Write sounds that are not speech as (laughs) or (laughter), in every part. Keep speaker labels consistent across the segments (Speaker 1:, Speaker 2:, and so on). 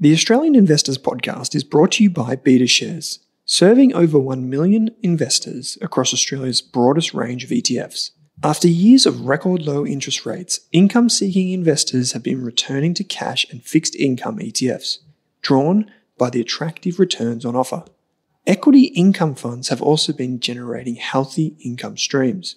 Speaker 1: The Australian Investors Podcast is brought to you by BetaShares, serving over 1 million investors across Australia's broadest range of ETFs. After years of record low interest rates, income seeking investors have been returning to cash and fixed income ETFs, drawn by the attractive returns on offer. Equity income funds have also been generating healthy income streams.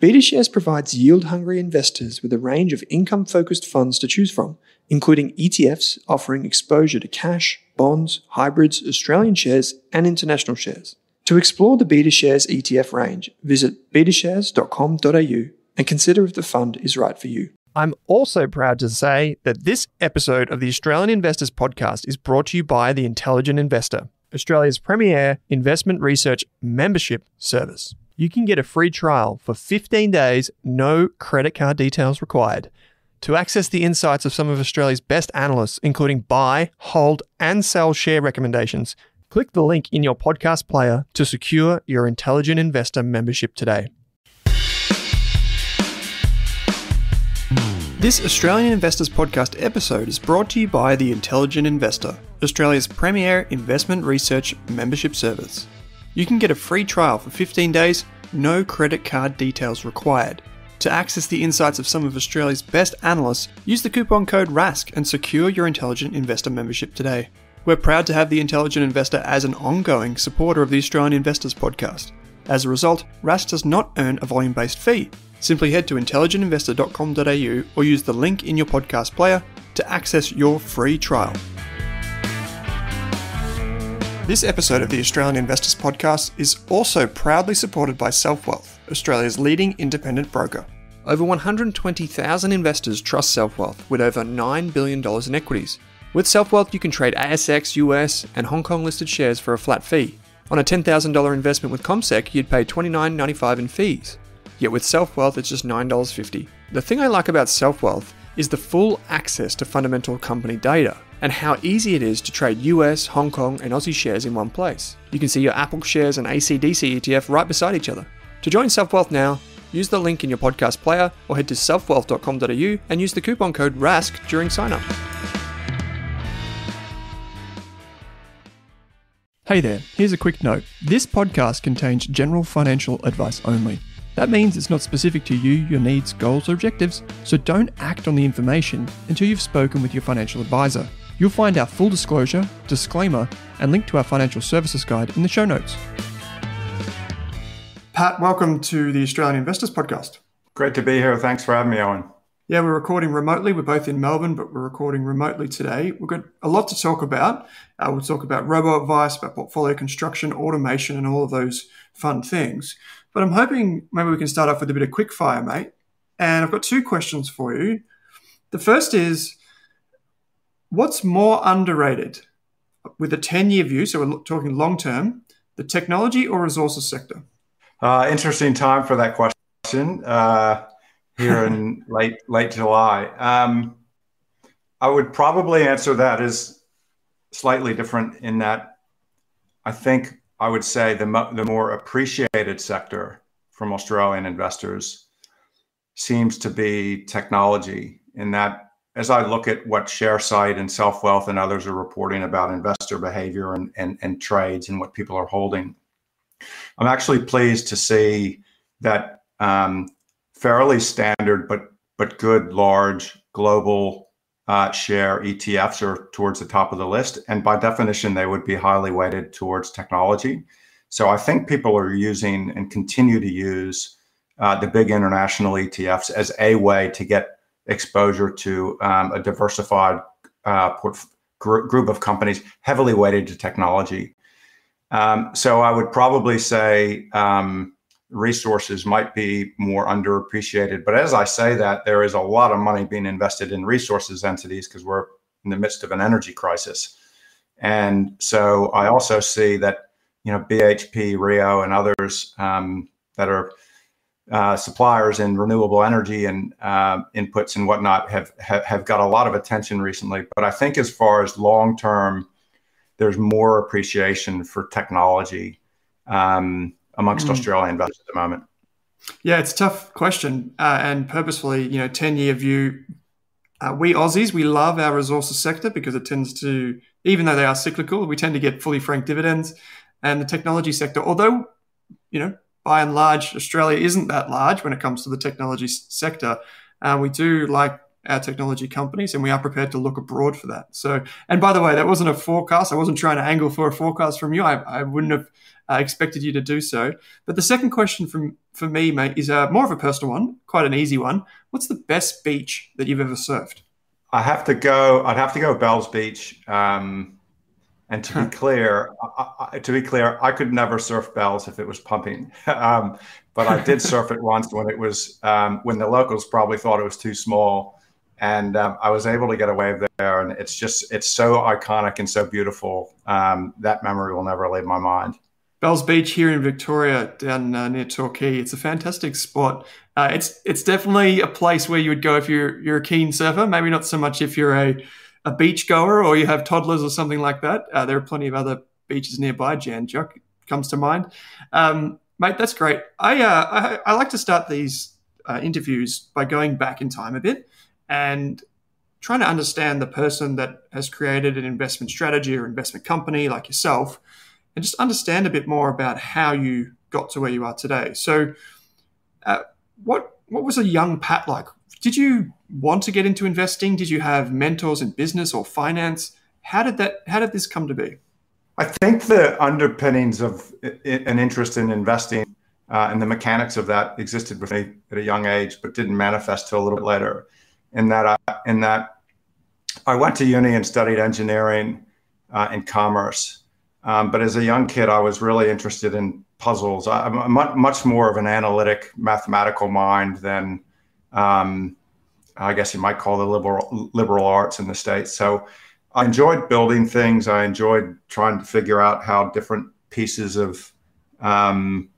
Speaker 1: BetaShares provides yield hungry investors with a range of income focused funds to choose from, including ETFs offering exposure to cash, bonds, hybrids, Australian shares, and international shares. To explore the BetaShares ETF range, visit betashares.com.au and consider if the fund is right for you.
Speaker 2: I'm also proud to say that this episode of the Australian Investors Podcast is brought to you by The Intelligent Investor, Australia's premier investment research membership service. You can get a free trial for 15 days, no credit card details required. To access the insights of some of Australia's best analysts, including buy, hold, and sell share recommendations, click the link in your podcast player to secure your Intelligent Investor membership today. This Australian Investors Podcast episode is brought to you by The Intelligent Investor, Australia's premier investment research membership service. You can get a free trial for 15 days, no credit card details required. To access the insights of some of Australia's best analysts, use the coupon code RASK and secure your Intelligent Investor membership today. We're proud to have the Intelligent Investor as an ongoing supporter of the Australian Investors Podcast. As a result, RASK does not earn a volume based fee. Simply head to intelligentinvestor.com.au or use the link in your podcast player to access your free trial. This episode of the Australian Investors Podcast is also proudly supported by SelfWealth, Australia's leading independent broker. Over 120,000 investors trust SelfWealth with over $9 billion in equities. With SelfWealth, you can trade ASX, US, and Hong Kong listed shares for a flat fee. On a $10,000 investment with CommSec, you'd pay $29.95 in fees. Yet with SelfWealth, it's just $9.50. The thing I like about SelfWealth is the full access to fundamental company data and how easy it is to trade US, Hong Kong, and Aussie shares in one place. You can see your Apple shares and ACDC ETF right beside each other. To join SelfWealth now, use the link in your podcast player or head to selfwealth.com.au and use the coupon code RASK during sign up. Hey there, here's a quick note. This podcast contains general financial advice only. That means it's not specific to you, your needs, goals, or objectives, so don't act on the information until you've spoken with your financial advisor. You'll find our full disclosure, disclaimer, and link to our financial services guide in the show notes. Pat, welcome to the Australian Investors Podcast.
Speaker 3: Great to be here. Thanks for having me, Owen.
Speaker 2: Yeah, we're recording remotely. We're both in Melbourne, but we're recording remotely today. We've got a lot to talk about. Uh, we'll talk about robo advice, about portfolio construction, automation, and all of those fun things. But I'm hoping maybe we can start off with a bit of quick fire, mate. And I've got two questions for you. The first is what's more underrated with a 10 year view? So we're talking long term, the technology or resources sector?
Speaker 3: Uh, interesting time for that question. Uh, here in (laughs) late late July. Um, I would probably answer that as slightly different in that I think I would say the mo- the more appreciated sector from Australian investors seems to be technology. In that, as I look at what Sharesight and SelfWealth and others are reporting about investor behavior and, and, and trades and what people are holding, I'm actually pleased to see that um, fairly standard but but good large global uh, share ETFs are towards the top of the list, and by definition, they would be highly weighted towards technology. So I think people are using and continue to use uh, the big international ETFs as a way to get exposure to um, a diversified uh, gr- group of companies heavily weighted to technology. Um, so I would probably say um, resources might be more underappreciated. But as I say that, there is a lot of money being invested in resources entities because we're in the midst of an energy crisis. And so I also see that, you know, BHP, Rio, and others um, that are uh, suppliers in renewable energy and uh, inputs and whatnot have, have, have got a lot of attention recently. But I think as far as long term, there's more appreciation for technology. Um, amongst mm. Australian investors at the moment?
Speaker 2: Yeah, it's a tough question, uh, and purposefully, you know, ten year view
Speaker 4: uh, we Aussies, we love our resources sector because it tends to, even though they are cyclical, we tend to get fully franked dividends. And the technology sector, although, you know, by and large, Australia isn't that large when it comes to the technology sector, uh, we do like our technology companies and we are prepared to look abroad for that. So, and by the way, that wasn't a forecast. I wasn't trying to angle for a forecast from you. I, I wouldn't have uh, expected you to do so. But the second question from for me, mate, is uh, more of a personal one, quite an easy one. What's the best beach that you've ever surfed?
Speaker 3: I have to go. I'd have to go Bells Beach. Um, and to be clear, I, I, to be clear, I could never surf Bells if it was pumping. (laughs) um, but I did surf it once when it was um, when the locals probably thought it was too small, and um, I was able to get a wave there. And it's just it's so iconic and so beautiful. Um, that memory will never leave my mind.
Speaker 4: Bells Beach here in Victoria, down uh, near Torquay. It's a fantastic spot. Uh, it's it's definitely a place where you would go if you're you're a keen surfer. Maybe not so much if you're a a beach goer or you have toddlers or something like that. Uh, there are plenty of other beaches nearby. Jan Juc comes to mind. Um, mate, that's great. I, uh, I, I like to start these uh, interviews by going back in time a bit and trying to understand the person that has created an investment strategy or investment company like yourself and just understand a bit more about how you got to where you are today. So, uh, what what was a young Pat like? Did you want to get into investing? Did you have mentors in business or finance? How did that? How did this come to be?
Speaker 3: I think the underpinnings of an interest in investing uh, and the mechanics of that existed with me at a young age, but didn't manifest till a little bit later. In that, I, in that, I went to uni and studied engineering uh, and commerce, um, but as a young kid, I was really interested in puzzles. I, am much more of an analytic, mathematical mind than um, I guess you might call the liberal liberal arts in the states. So I enjoyed building things. I enjoyed trying to figure out how different pieces of um,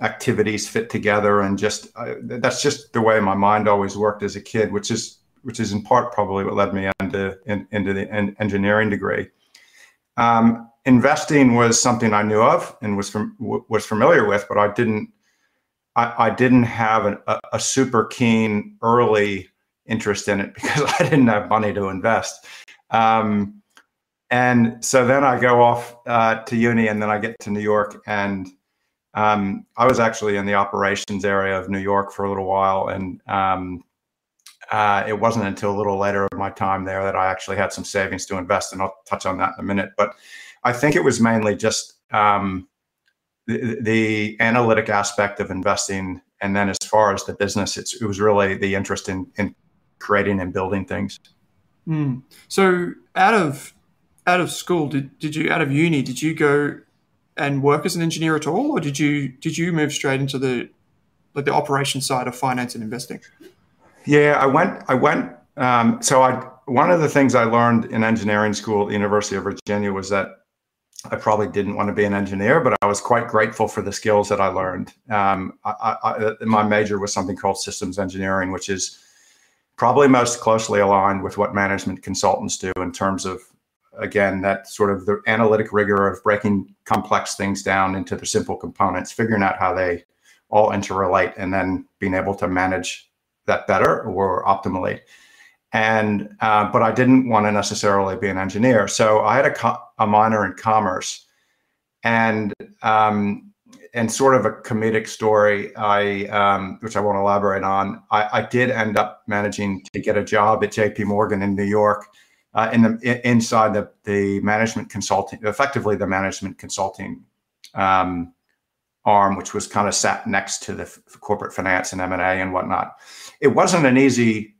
Speaker 3: activities fit together, and just that's just the way my mind always worked as a kid, which is which is in part probably what led me into in, into the engineering degree. Um, investing was something I knew of and was from, was familiar with, but I didn't I, I didn't have an, a, a, super keen early interest in it because (laughs) I didn't have money to invest. Um, and so then I go off uh, to uni, and then I get to New York, and um, I was actually in the operations area of New York for a little while, and um, uh, it wasn't until a little later in my time there that I actually had some savings to invest, and I'll touch on that in a minute. But I think it was mainly just um, the, the, analytic aspect of investing, and then as far as the business, it was really the interest in, in creating and building things.
Speaker 4: Mm. So, out of out of school, did, did you out of uni, did you go and work as an engineer at all, or did you did you move straight into the like the operation side of finance and investing?
Speaker 3: Yeah, I went. I went. Um, so I one of the things I learned in engineering school at the University of Virginia was that I probably didn't want to be an engineer, but I was quite grateful for the skills that I learned. Um, I, I, my major was something called systems engineering, which is probably most closely aligned with what management consultants do in terms of, again, that sort of the analytic rigor of breaking complex things down into the simple components, figuring out how they all interrelate, and then being able to manage that better or optimally and uh, but I didn't want to necessarily be an engineer. So I had a, co- a minor in commerce, and um, and sort of a comedic story. I um, which I won't elaborate on. I, I, did end up managing to get a job at J.P. Morgan in New York, uh, in the inside the the management consulting, effectively the management consulting. Um, arm, which was kind of sat next to the f- corporate finance and M and A and whatnot. It wasn't an easy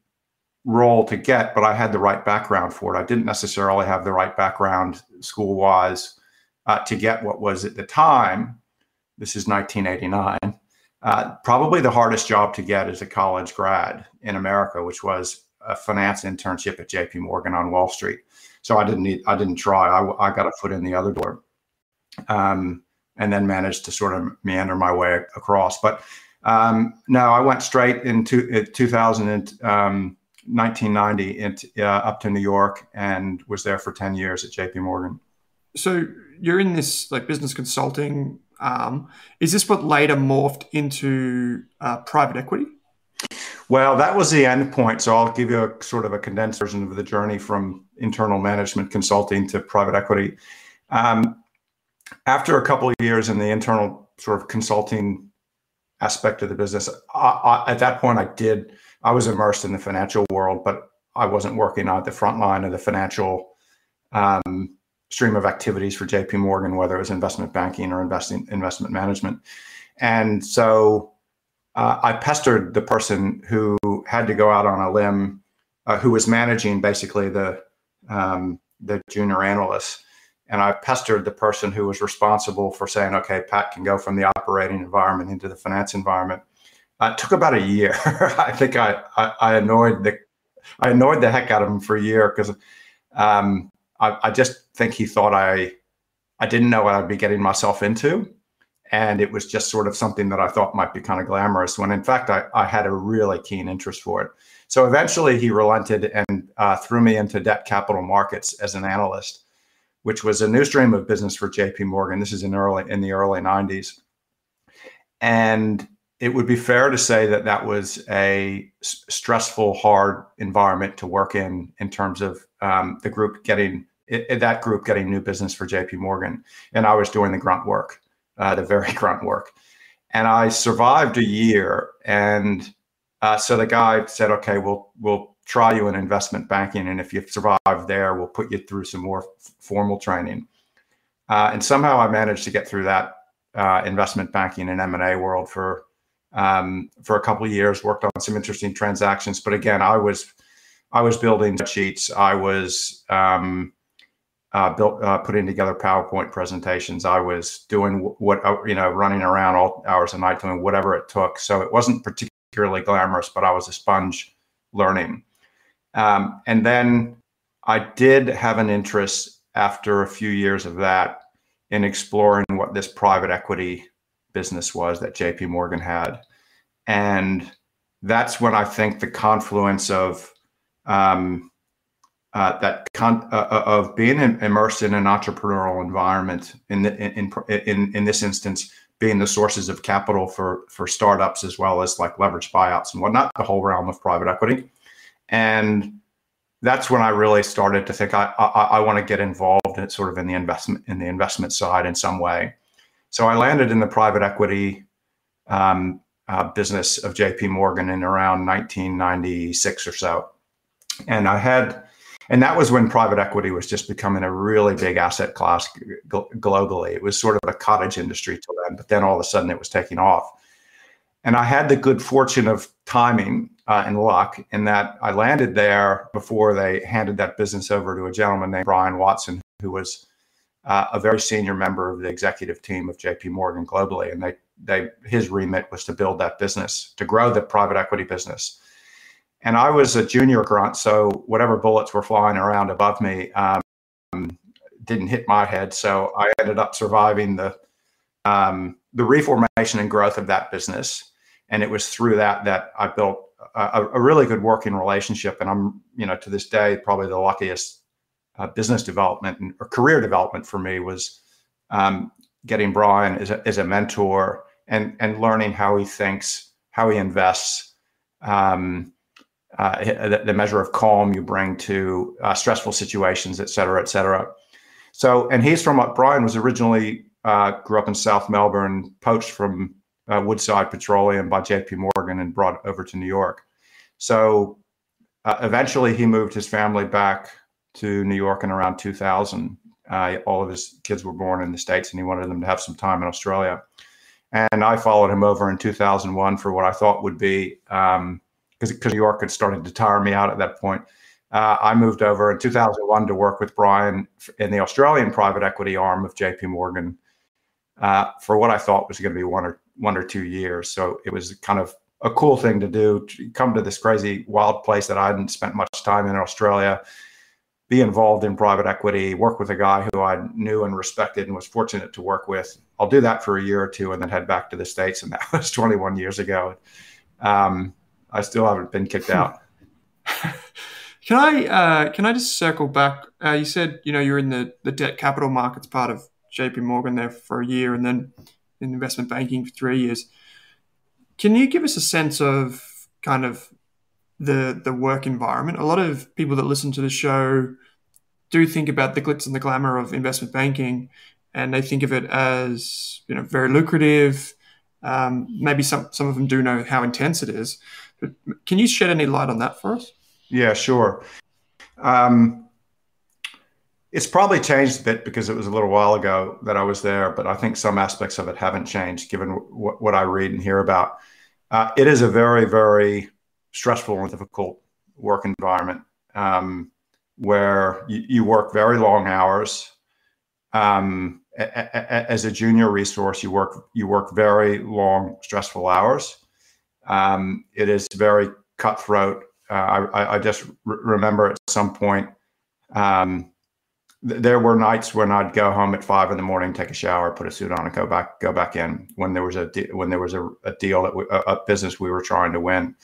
Speaker 3: role to get, but I had the right background for it. I didn't necessarily have the right background school wise uh, to get what was at the time, this is 1989, uh, probably the hardest job to get as a college grad in America, which was a finance internship at JP Morgan on Wall Street. So I didn't need, I didn't try. I, I got a foot in the other door. Um, and then managed to sort of meander my way across. But um, no, I went straight into 2000 and, um, 1990 into, uh, up to New York and was there for 10 years at JP Morgan.
Speaker 4: So you're in this like business consulting arm. Is this what later morphed into uh, private equity?
Speaker 3: Well, that was the end point. So I'll give you a sort of a condensed version of the journey from internal management consulting to private equity. Um, after a couple of years in the internal sort of consulting aspect of the business, I, I, at that point, I did, I was immersed in the financial world, but I wasn't working on the front line of the financial um, stream of activities for JP Morgan, whether it was investment banking or investing investment management. And so uh, I pestered the person who had to go out on a limb, uh, who was managing basically the um, the junior analysts, and I pestered the person who was responsible for saying, "Okay, Pat can go from the operating environment into the finance environment." Uh, it took about a year. (laughs) I think I, I, I annoyed the I annoyed the heck out of him for a year because um, I, I just think he thought I I didn't know what I'd be getting myself into and it was just sort of something that I thought might be kind of glamorous when in fact I, I had a really keen interest for it. So eventually he relented and uh, threw me into debt capital markets as an analyst, which was a new stream of business for JP Morgan. This is in early in the early 90s. And it would be fair to say that that was a stressful, hard environment to work in, in terms of um, the group getting it, that group getting new business for JP Morgan. And I was doing the grunt work uh, the very (laughs) grunt work. And I survived a year. And uh, so the guy said, okay, we'll, we'll try you in investment banking. And if you survive there, we'll put you through some more f- formal training. Uh, and somehow I managed to get through that uh, investment banking and M&A world for um, for a couple of years, worked on some interesting transactions. But again, I was I was building sheets. I was um, uh, built uh, putting together PowerPoint presentations. I was doing what uh, you know, running around all hours of night doing whatever it took. So it wasn't particularly glamorous, but I was a sponge learning. Um, and then I did have an interest after a few years of that in exploring what this private equity business was that JP Morgan had. And that's when I think the confluence of um, uh, that con- uh, uh of being immersed in an entrepreneurial environment in, the, in, in in this instance being the sources of capital for for startups as well as like leverage buyouts and whatnot the whole realm of private equity and that's when I really started to think I I, I want to get involved in sort of in the investment in the investment side in some way so I landed in the private equity um, uh, business of JP Morgan in around 1996 or so and I had and that was when private equity was just becoming a really big asset class globally. It was sort of a cottage industry till then, but then all of a sudden it was taking off. And I had the good fortune of timing uh, and luck in that I landed there before they handed that business over to a gentleman named Brian Watson, who was uh, a very senior member of the executive team of JP Morgan globally. And they, they, his remit was to build that business, to grow the private equity business and I was a junior grunt, so whatever bullets were flying around above me um, didn't hit my head. So I ended up surviving the um, the reformation and growth of that business, and it was through that that I built a, a, really good working relationship. And I'm, you know, to this day, probably the luckiest uh, business development and, or career development for me was um, getting Brian as a, as a mentor and and learning how he thinks, how he invests. Um, uh, the, the, measure of calm you bring to uh, stressful situations, et cetera, et cetera. So, and he's from what Brian was originally uh, grew up in South Melbourne, poached from uh, Woodside Petroleum by J.P. Morgan and brought over to New York. So, uh, eventually, he moved his family back to New York in around 2000. Uh, all of his kids were born in the states, and he wanted them to have some time in Australia. And I followed him over in 2001 for what I thought would be um, because New York had started to tire me out at that point. Uh, I moved over in 2001 to work with Brian in the Australian private equity arm of JP Morgan uh, for what I thought was going to be one or one or two years. So it was kind of a cool thing to do to come to this crazy wild place that I hadn't spent much time in Australia, be involved in private equity, work with a guy who I knew and respected and was fortunate to work with. I'll do that for a year or two and then head back to the States. And that (laughs) was 21 years ago. Um, I still haven't been kicked out. (laughs)
Speaker 2: can I uh, can I just circle back? Uh, you said you know you're in the the debt capital markets part of J.P. Morgan there for a year, and then in investment banking for three years. Can you give us a sense of kind of the the work environment. A lot of people that listen to the show do think about the glitz and the glamour of investment banking, and they think of it as you know very lucrative. Um, maybe some some of them do know how intense it is. But can you shed any light on that for us?
Speaker 3: Yeah, sure. Um, it's probably changed a bit because it was a little while ago that I was there, but I think some aspects of it haven't changed given what I read and hear about. Uh, it is a very, very stressful and difficult work environment um, where you, you, work very long hours. Um, a, a, as a junior resource, you work you work very long, stressful hours. Um, it is very cutthroat. Uh, I, I, just remember at some point um, there were nights when I'd go home at five in the morning, take a shower, put a suit on, and go back go back in when there was a when there was a, a deal that we, a, a, business we were trying to win,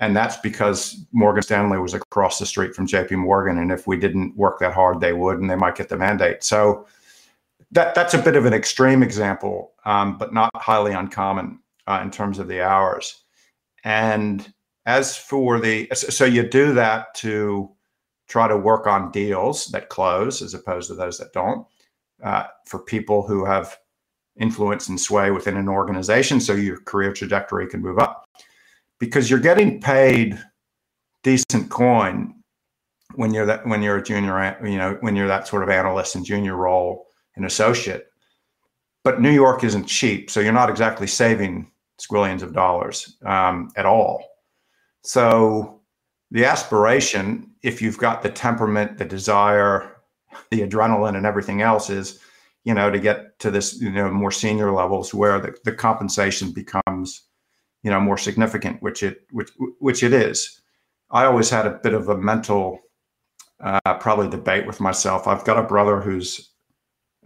Speaker 3: and that's because Morgan Stanley was across the street from J.P. Morgan, and if we didn't work that hard, they would, and they might get the mandate. So that that's a bit of an extreme example, um, but not highly uncommon uh, in terms of the hours. And as for the so you do that to try to work on deals that close as opposed to those that don't uh, for people who have influence and sway within an organization so your career trajectory can move up because you're getting paid decent coin when you're that when you're a junior you know when you're that sort of analyst and junior role and associate. But new york isn't cheap so you're not exactly saving squillions of dollars um, at all. So the aspiration, if you've got the temperament, the desire, (laughs) the adrenaline, and everything else, is you know to get to this you know more senior levels where the, the compensation becomes you know more significant, which it which which it is. I always had a bit of a mental uh, probably debate with myself. I've got a brother who's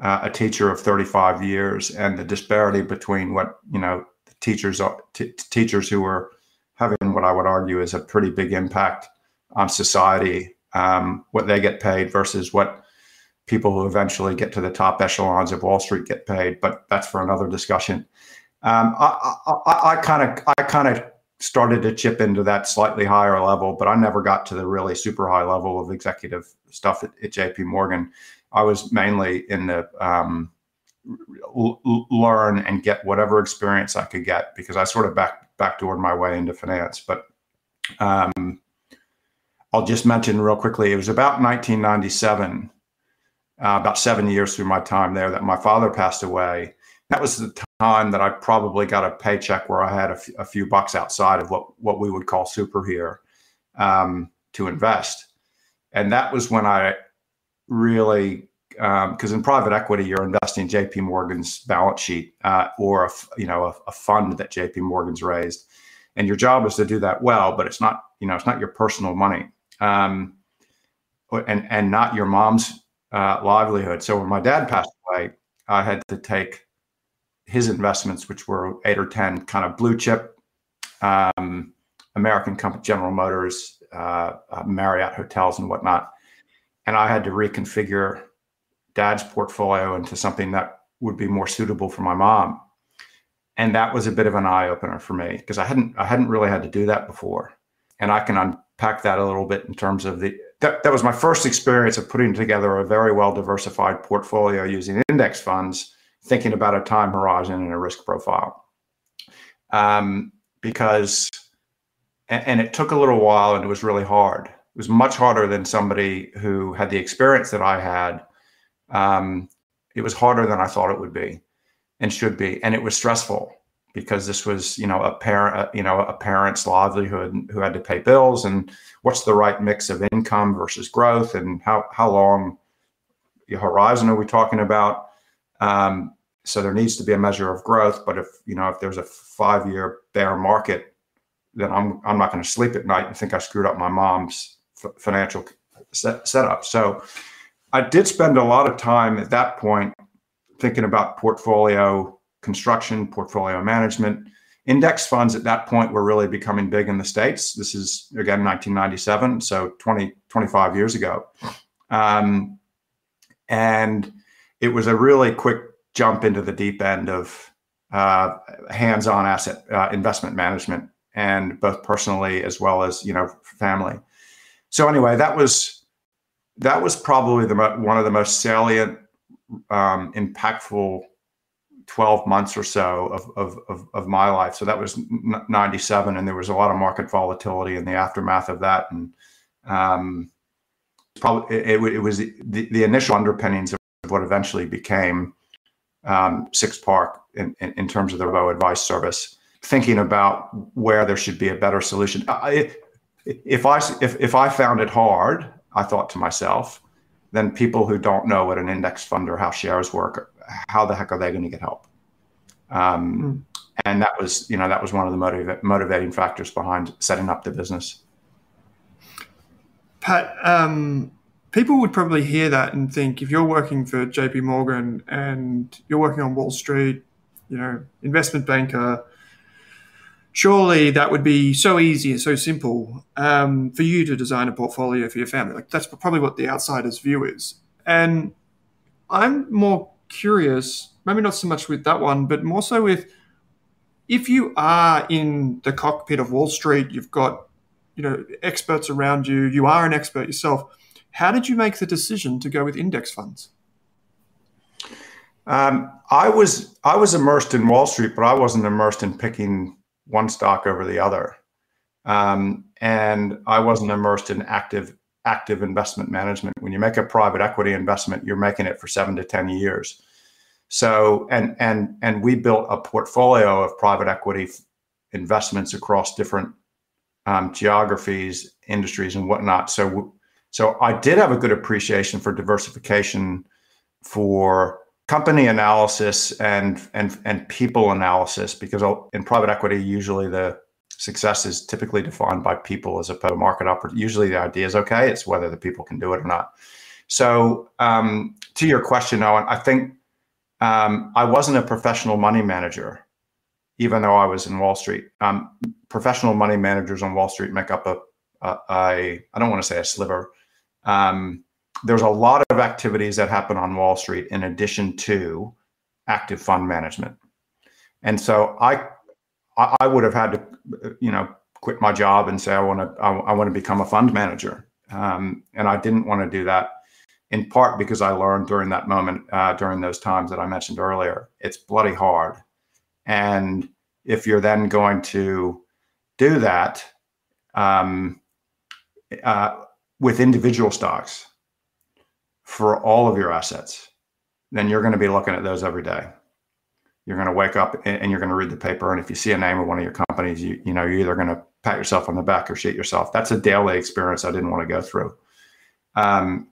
Speaker 3: uh, a teacher of 35 years, and the disparity between what you know teachers are teachers who are having what I would argue is a pretty big impact on society, um, what they get paid versus what people who eventually get to the top echelons of Wall Street get paid. But that's for another discussion. Um, I kind of I kind of started to chip into that slightly higher level, but I never got to the really super high level of executive stuff at, at J.P. Morgan. I was mainly in the um, learn and get whatever experience I could get because I sort of back backdoored my way into finance. But um, I'll just mention real quickly, it was about 1997, uh, about seven years through my time there, that my father passed away. That was the time that I probably got a paycheck where I had a, few bucks outside of what, what we would call super here um, to invest. And that was when I really because um, in private equity you're investing JP Morgan's balance sheet uh, or a, you know a, a, fund that JP Morgan's raised, and your job is to do that well. But it's not you know it's not your personal money, um, and and not your mom's uh, livelihood. So when my dad passed away, I had to take his investments, which were eight or ten kind of blue chip um, American company, General Motors, uh, uh Marriott hotels, and whatnot, and I had to reconfigure dad's portfolio into something that would be more suitable for my mom. And that was a bit of an eye opener for me because I hadn't I hadn't really had to do that before. And I can unpack that a little bit in terms of the that, that was my first experience of putting together a very well diversified portfolio using index funds, thinking about a time horizon and a risk profile. Um, because and, and it took a little while and it was really hard. It was much harder than somebody who had the experience that I had um, it was harder than I thought it would be and should be. And it was stressful because this was, you know, a parent, you know, a parent's livelihood who had to pay bills and what's the right mix of income versus growth and how, how long the horizon are we talking about? Um, so there needs to be a measure of growth. But if, you know, if there's a five year bear market, then I'm, I'm not going to sleep at night and think I screwed up my mom's f- financial set, setup. So, I did spend a lot of time at that point thinking about portfolio construction, portfolio management. Index funds at that point were really becoming big in the States. This is, again, 1997, so 20, 25 years ago. Um, and it was a really quick jump into the deep end of uh, hands on asset uh, investment management and both personally as well as you know family. So anyway, that was that was probably the one of the most salient, um, impactful 12 months or so of, of, of, of, my life. So that was 97, and there was a lot of market volatility in the aftermath of that. And um, probably it, it, was the, the initial underpinnings of what eventually became um, Six Park in, in, in, terms of the robo advice service, thinking about where there should be a better solution. I, if I if, if I found it hard, I thought to myself, then people who don't know what an index fund or how shares work, how the heck are they going to get help? Um, mm. And that was, you know, that was one of the motiv- motivating factors behind setting up the business.
Speaker 2: Pat, um, people would probably hear that and think if you're working for JP Morgan and you're working on Wall Street, you know, investment banker, surely that would be so easy and so simple um, for you to design a portfolio for your family. Like that's probably what the outsider's view is. And I'm more curious, maybe not so much with that one, but more so with if you are in the cockpit of Wall Street, you've got you know experts around you, you are an expert yourself how did you make the decision to go with index funds?
Speaker 3: Um, I was I was immersed in Wall Street, but I wasn't immersed in picking one stock over the other, um, and I wasn't immersed in active active investment management. When you make a private equity investment, you're making it for seven to ten years. So and and and we built a portfolio of private equity investments across different um, geographies, industries, and whatnot. So so I did have a good appreciation for diversification, for company analysis and and and people analysis because in private equity usually the success is typically defined by people as opposed to market opportunity. Usually the idea is okay, it's whether the people can do it or not. So um, to your question, Owen, I think um, I wasn't a professional money manager, even though I was in Wall Street. Um, professional money managers on Wall Street make up a, a, a I don't want to say a sliver, um, there's a lot of activities that happen on Wall Street in addition to active fund management. And so I, I would have had to, you know, quit my job and say I want to, I, I want to become a fund manager. Um, and I didn't want to do that in part because I learned during that moment, uh, during those times that I mentioned earlier, it's bloody hard. And if you're then going to do that, um, uh, with individual stocks for all of your assets, then you're going to be looking at those every day. You're going to wake up and you're going to read the paper. And if you see a name of one of your companies, you, you know, you're either going to pat yourself on the back or shit yourself. That's a daily experience I didn't want to go through. Um,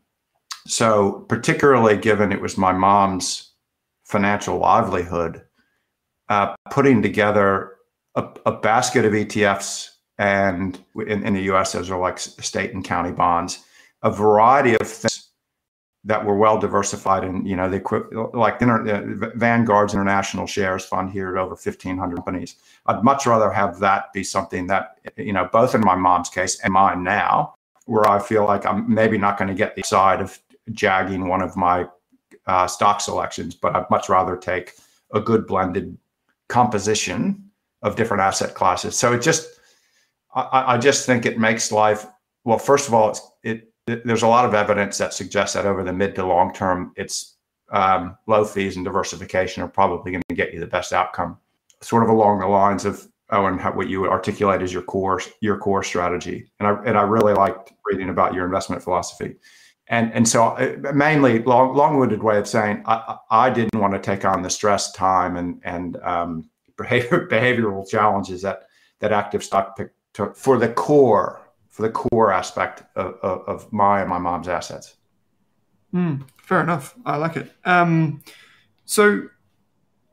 Speaker 3: so, particularly given it was my mom's financial livelihood, uh, putting together a, a basket of ETFs and in, in the U.S. those are like state and county bonds, a variety of things that were well diversified and you know they like inter, Vanguard's international shares fund here at over 1500 companies. I'd much rather have that be something that you know both in my mom's case and mine now, where I feel like I'm maybe not going to get the side of jagging one of my uh, stock selections, but I'd much rather take a good blended composition of different asset classes. So it just I, I just think it makes life well. First of all, it, it, there's a lot of evidence that suggests that over the mid to long term, it's um, low fees and diversification are probably going to get you the best outcome. Sort of along the lines of Owen, what you articulate as your core your core strategy, and I and I really liked reading about your investment philosophy, and and so uh, mainly long long winded way of saying I I didn't want to take on the stress, time, and and um, (laughs) behavior, behavioral challenges that that active stock pick to, for the core for the core aspect of, of, of my and my mom's assets.
Speaker 2: Mm, fair enough. I like it. Um, so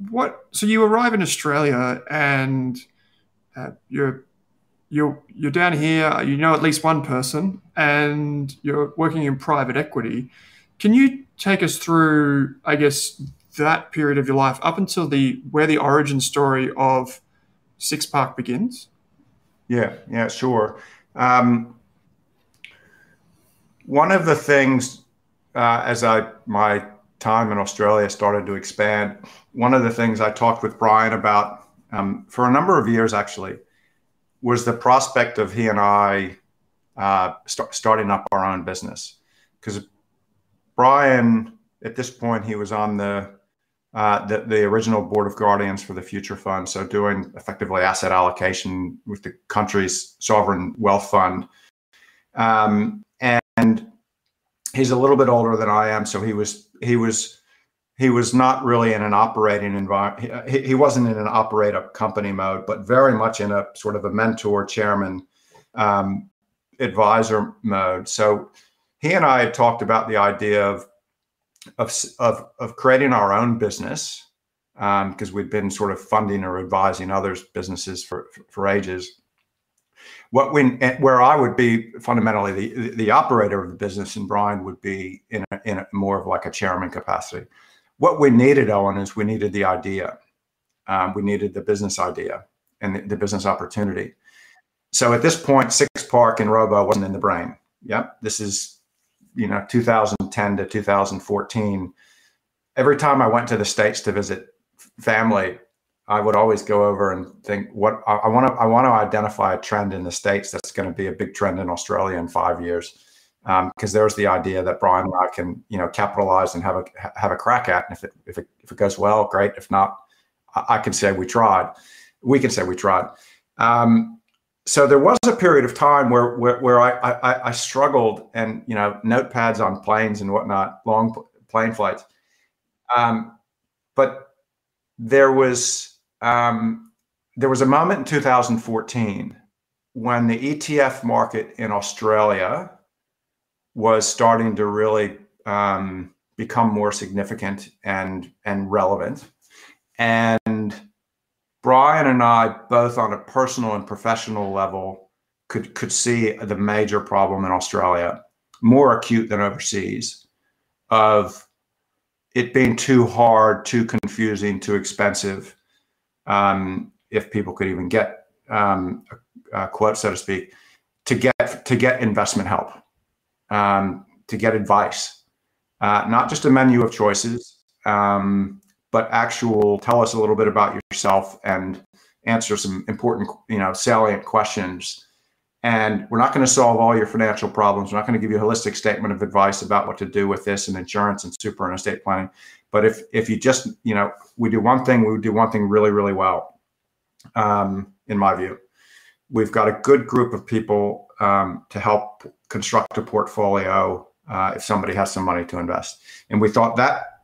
Speaker 2: what? So you arrive in Australia and uh, you're you're you're down here. You know at least one person, and you're working in private equity. Can you take us through, I guess, that period of your life up until the where the origin story of Six Park begins?
Speaker 3: Yeah, yeah, sure. Um, one of the things uh, as I my time in Australia started to expand, one of the things I talked with Brian about um, for a number of years actually was the prospect of he and I uh, start, starting up our own business. Because Brian, at this point, he was on the, uh, the, the original board of guardians for the Future Fund, so doing effectively asset allocation with the country's sovereign wealth fund. Um, and he's a little bit older than I am, so he was he was he was not really in an operating environment. He, he wasn't in an operate company mode, but very much in a sort of a mentor, chairman, um, advisor mode. So he and I had talked about the idea of of of, of creating our own business because um, we'd been sort of funding or advising others' businesses for for, for ages. What when where I would be fundamentally the the operator of the business, and Brian would be in a, in a more of like a chairman capacity what we needed, Owen, is we needed the idea. Um, we needed the business idea and the, the, business opportunity. So at this Six Park and Robo wasn't in the brain. Yep. This is, you know, 2010 to 2014. Every time I went to the States to visit family, I would always go over and think, what I want to, I want to identify a trend in the States that's going to be a big trend in Australia in five years because um, there's the idea that Brian and I can, you know, capitalize and have a have a crack at. And if it if it if it goes well, great. If not, I, I can say we tried. We can say we tried. Um, so there was a period of time where where, where I, I, I struggled, and you know, notepads on planes and whatnot, long plane flights. Um, but there was um, there was a moment in 2014 when the ETF market in Australia was starting to really um, become more significant and and relevant. And Brian and I, both on a personal and professional level, could could see the major problem in Australia, more acute than overseas, of it being too hard, too confusing, too expensive. Um, if people could even get um, a, a quote, so to speak, to get to get investment help um, to get advice, uh, not just a menu of choices, um, but actual tell us a little bit about yourself and answer some important, you know, salient questions. And we're not going to solve all your financial problems. We're not going to give you a holistic statement of advice about what to do with this and insurance and super and estate planning. But if if you just, you know, we do one thing, we do one thing really, really well, um, in my view. We've got a good group of people um, to help construct a portfolio uh, if somebody has some money to invest. And we thought that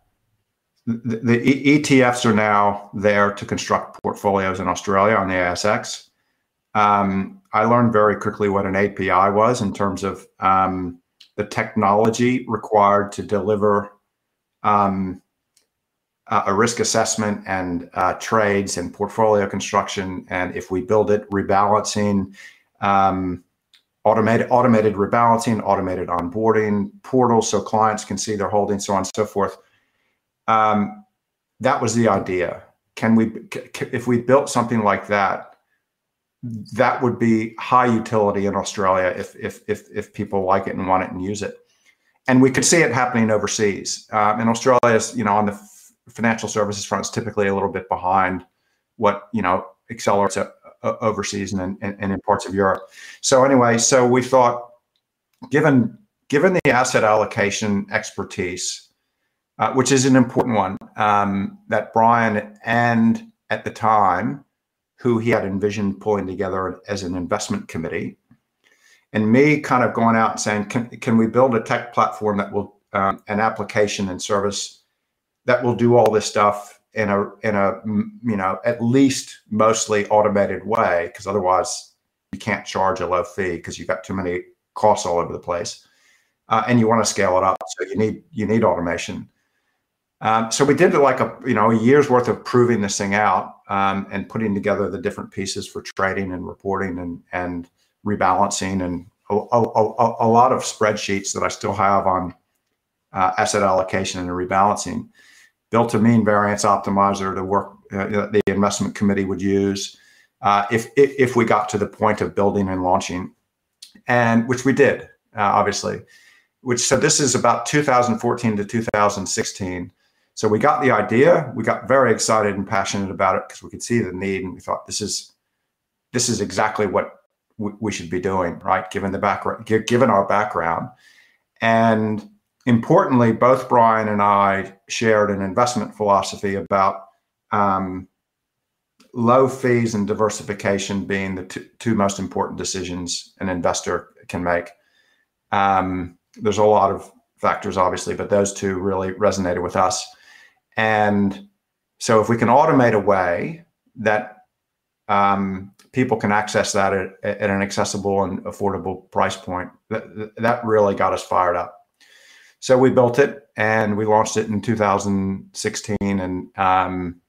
Speaker 3: the, the ETFs are now there to construct portfolios in Australia on the ASX. Um, I learned very quickly what an API was in terms of um, the technology required to deliver um, a risk assessment and uh, trades and portfolio construction. And if we build it, rebalancing, um, automated automated rebalancing, automated onboarding, portals so clients can see their holdings, so on and so forth. Um, that was the idea. Can we, if we built something like that, that would be high utility in Australia if if if if people like it and want it and use it. And we could see it happening overseas. Um, and Australia is, you know, on the financial services front, is typically a little bit behind what you know accelerates overseas and, and, and in parts of Europe. So anyway, so we thought, given given the asset allocation expertise, uh, which is an important one, um, that Brian and at the time, who he had envisioned pulling together as an investment committee, and me kind of going out and saying, can, can we build a tech platform that will, um, an application and service that will do all this stuff in a in a you know at least mostly automated way? Because otherwise you can't charge a low fee because you've got too many costs all over the place uh, and you want to scale it up so you need you need automation um, so we did like a you know a year's worth of proving this thing out um, and putting together the different pieces for trading and reporting and and rebalancing and a, a, a lot of spreadsheets that I still have on uh, asset allocation and rebalancing built a mean variance optimizer to work uh, the investment committee would use uh, if, if we got to the point of building and launching, and which we did, uh, obviously. Which so this is about 2014 to 2016. So we got the idea, we got very excited and passionate about it because we could see the need, and we thought this is this is exactly what we should be doing, right? Given the background, given our background, and importantly, both Brian and I shared an investment philosophy about um, low fees and diversification being the two, two, most important decisions an investor can make. Um, there's a lot of factors, obviously, but those two really resonated with us. And so, if we can automate a way that um, people can access that at, at, an accessible and affordable price point, that, that really got us fired up. So we built it and we launched it in 2016, and um,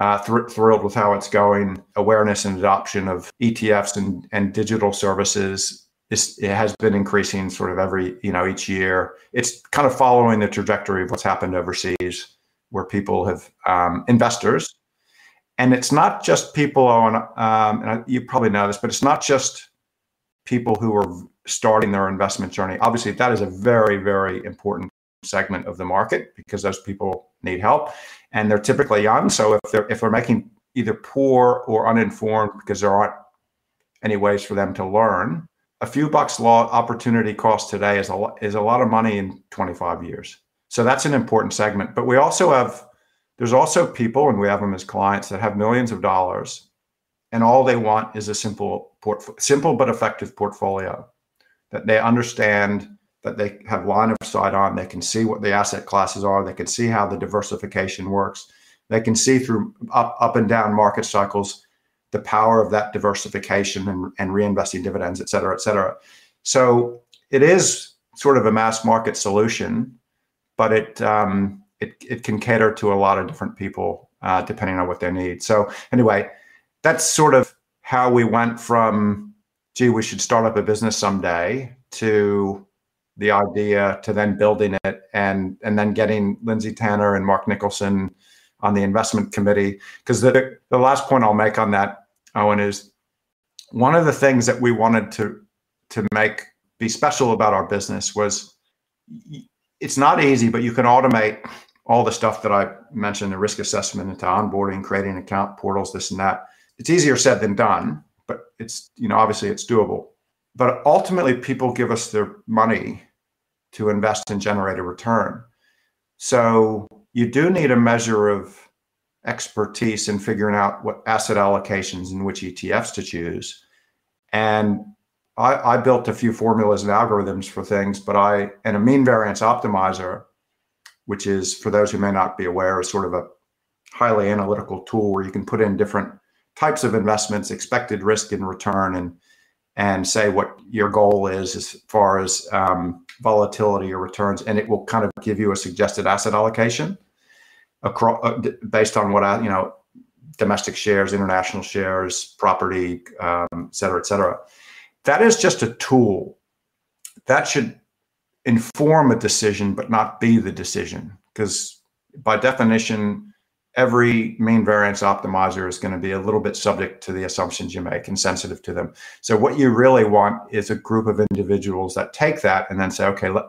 Speaker 3: uh, th- thrilled with how it's going. Awareness and adoption of ETFs and, and digital services is, it has been increasing sort of every you know each year. It's kind of following the trajectory of what's happened overseas, where people have um, investors, and it's not just people on. Um, and you probably know this, but it's not just people who are starting their investment journey. Obviously, that is a very very important segment of the market because those people need help and they're typically young. So if they're if they're making either poor or uninformed because there aren't any ways for them to learn, a few bucks law opportunity cost today is a is a lot of money in 25 years. So that's an important segment. But we also have there's also people, and we have them as clients that have millions of dollars, and all they want is a simple port simple but effective portfolio that they understand that they have line of sight on. They can see what the asset classes are. They can see how the diversification works. They can see through up, up and down market cycles the power of that diversification and, and reinvesting dividends, et cetera, et cetera. So it is sort of a mass market solution, but it um, it, it can cater to a lot of different people uh, depending on what they need. So anyway, that's sort of how we went from, gee, we should start up a business someday to the idea to then building it and and then getting Lindsay Tanner and Mark Nicholson on the investment committee. Because the the last point I'll make on that, Owen, is one of the things that we wanted to to make be special about our business was it's not easy, but you can automate all the stuff that I mentioned, the risk assessment into onboarding, creating account portals, this and that. It's easier said than done, but it's, you know, obviously it's doable. But ultimately people give us their money to invest and generate a return. So you do need a measure of expertise in figuring out what asset allocations and which ETFs to choose. And I, I, built a few formulas and algorithms for things, but I, and a mean variance optimizer, which is for those who may not be aware, is sort of a highly analytical tool where you can put in different types of investments, expected risk and return, and and say what your goal is as far as um, volatility or returns, and it will kind of give you a suggested asset allocation across uh, based on what I, you know, domestic shares, international shares, property, um, et cetera, et cetera. That is just a tool. That should inform a decision, but not be the decision, because by definition, every mean variance optimizer is going to be a little bit subject to the assumptions you make and sensitive to them. So what you really want is a group of individuals that take that and then say, okay, let,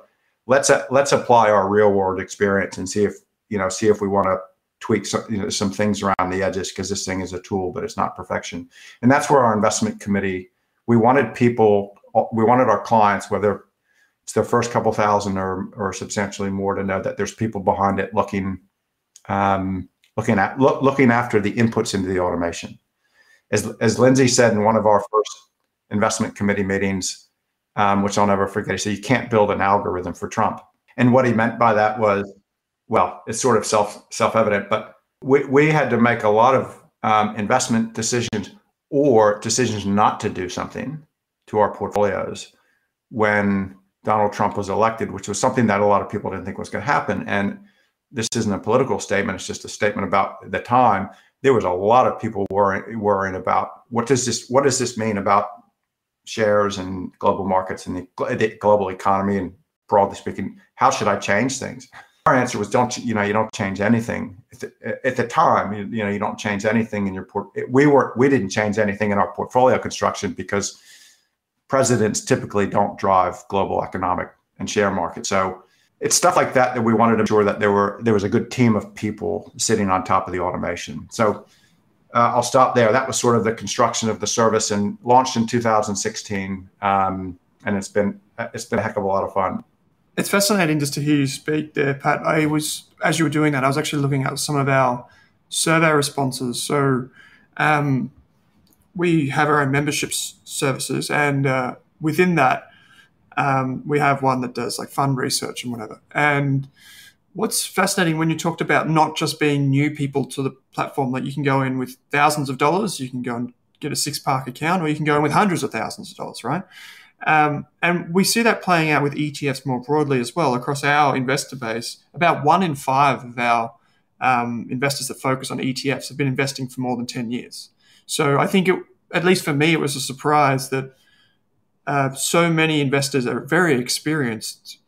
Speaker 3: let's uh, let's apply our real world experience and see if you know see if we want to tweak some you know some things around the edges because this thing is a tool, but it's not perfection. And that's where our investment committee we wanted people we wanted our clients whether it's their first couple thousand or or substantially more to know that there's people behind it looking um, looking at look, looking after the inputs into the automation. As as Lindsay said in one of our first investment committee meetings, um, which I'll never forget, he said you can't build an algorithm for Trump. And what he meant by that was, well, it's sort of self self evident, but we we had to make a lot of um, investment decisions or decisions not to do something to our portfolios when Donald Trump was elected, which was something that a lot of people didn't think was going to happen. And this isn't a political statement; it's just a statement about the time. There was a lot of people worrying, worrying about what does this what does this mean about shares and global markets and the, the global economy and broadly speaking, how should I change things? Our answer was don't you know you don't change anything at the, at the time you, you, know you don't change anything in your port. We were we didn't change anything in our portfolio construction because presidents typically don't drive global economic and share market. So it's stuff like that that we wanted to ensure that there were there was a good team of people sitting on top of the automation. So uh, I'll stop there. That was sort of the construction of the service and launched in 2016, um, and it's been it's been a heck of a lot of fun.
Speaker 2: It's fascinating just to hear you speak there, Pat. I was as you were doing that, I was actually looking at some of our survey responses. So um, we have our own membership services, and uh, within that, um, we have one that does like fund research and whatever. And what's fascinating when you talked about not just being new people to the platform, that you can go in with thousands of dollars, you can go and get a SixPark account, or you can go in with hundreds of thousands of dollars, right? Um, and we see that playing out with ETFs more broadly as well across our investor base. About one in five of our um, investors that focus on ETFs have been investing for more than 10 years. So I think, it, at least for me, it was a surprise that uh, so many investors are very experienced,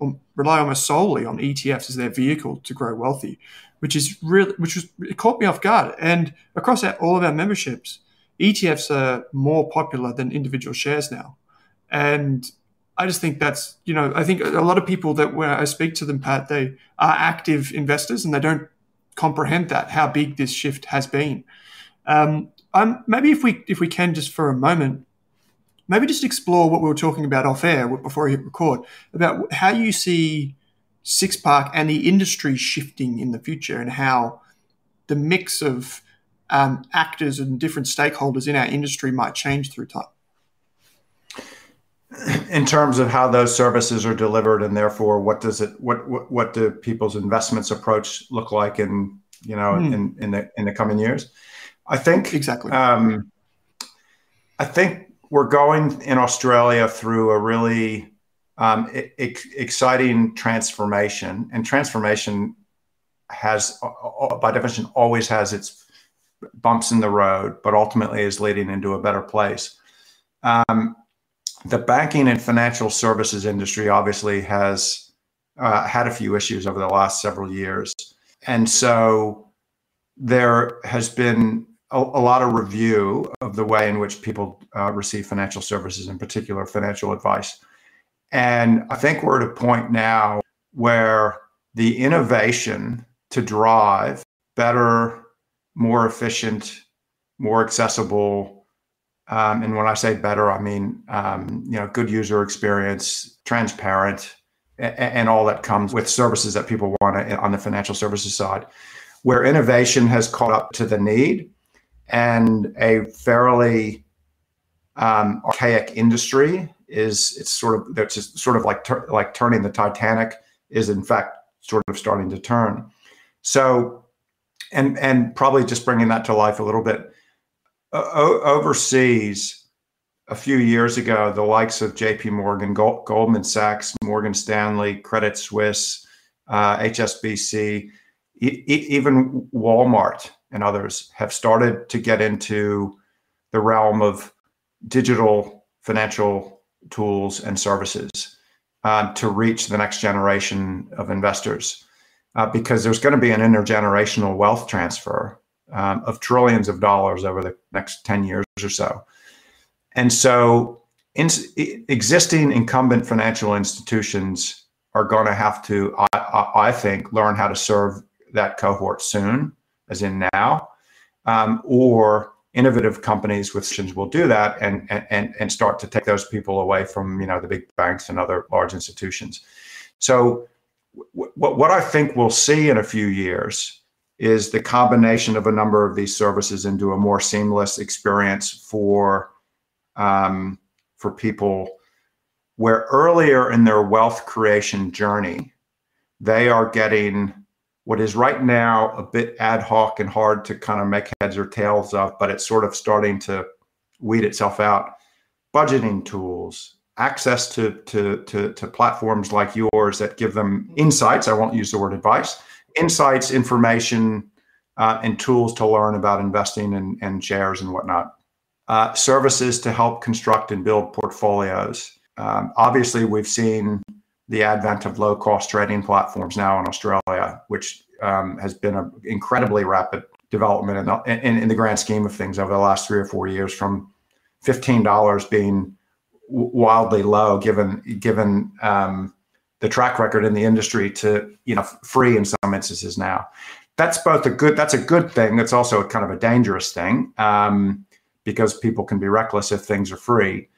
Speaker 2: um, rely almost solely on ETFs as their vehicle to grow wealthy, which is really, which was, it caught me off guard. And across our, all of our memberships, ETFs are more popular than individual shares now. And I just think that's, you know, I think a lot of people that when I speak to them, Pat, they are active investors and they don't comprehend that, how big this shift has been. Um, um, maybe if we if we can just for a moment, maybe just explore what we were talking about off air before we hit record about how you see SixPark and the industry shifting in the future and how the mix of um, actors and different stakeholders in our industry might change through time
Speaker 3: in terms of how those services are delivered and therefore what does it what what, what do people's investments approach look like in you know mm. in in the in the coming years? I think
Speaker 2: exactly.
Speaker 3: um, i think we're going in australia through a really um, exciting transformation and transformation has by definition always has its bumps in the road but ultimately is leading into a better place. Um, the banking and financial services industry obviously has uh, had a few issues over the last several years. And so there has been a, a lot of review of the way in which people uh, receive financial services, in particular financial advice. And I think we're at a point now where the innovation to drive better, more efficient, more accessible um, and when I say better, I mean um, you know good user experience, transparent, and, and all that comes with services that people want on the financial services side, where innovation has caught up to the need, and a fairly um, archaic industry is it's sort of that's just sort of like like turning the Titanic is in fact sort of starting to turn. So, and and probably just bringing that to life a little bit overseas a few years ago, the likes of J.P. Morgan, Gold, Goldman Sachs, Morgan Stanley, Credit Suisse, uh, HSBC, e- even Walmart and others have started to get into the realm of digital financial tools and services uh, to reach the next generation of investors. Uh, because there's going to be an intergenerational wealth transfer um, of trillions of dollars over the next 10 years or so. And so in, existing incumbent financial institutions are going to have to, I, I, think, learn how to serve that cohort soon, as in now, um, or innovative companies with will do that and, and, and start to take those people away from you know the big banks and other large institutions. So what, what I think we'll see in a few years is the combination of a number of these services into a more seamless experience for um, for people where earlier in their wealth creation journey they are getting what is right now a bit ad hoc and hard to kind of make heads or tails of but it's sort of starting to weed itself out. Budgeting tools access to to to, to platforms like yours that give them insights i won't use the word advice insights, information, uh, and tools to learn about investing and, and shares and whatnot. Uh, services to help construct and build portfolios. Um, obviously, we've seen the advent of low cost trading platforms now in Australia, which um, has been an incredibly rapid development in the, in, in the, grand scheme of things over the last three or four years from $15 being wildly low given given um, the track record in the industry to you know free in some instances now that's both a good that's a good thing. It's also kind of a dangerous thing um, because people can be reckless if things are free.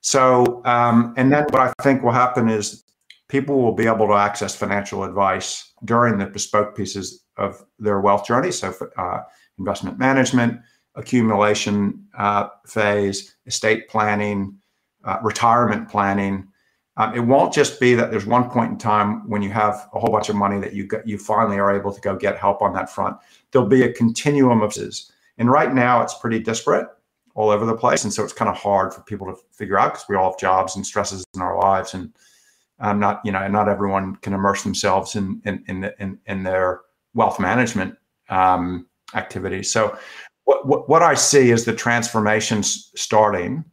Speaker 3: So, um, and then what I think will happen is people will be able to access financial advice during the bespoke pieces of their wealth journey. So, uh, investment management, accumulation uh, phase, estate planning, uh, retirement planning. Um, it won't just be that there's one point in time when you have a whole bunch of money that you got, you finally are able to go get help on that front. There'll be a continuum of this, and right now it's pretty disparate all over the place. And so it's kind of hard for people to figure out because we all have jobs and stresses in our lives. And um, not, you know, not everyone can immerse themselves in, in, in, in, in their wealth management um, activities. So what, what, what I see is the transformations starting.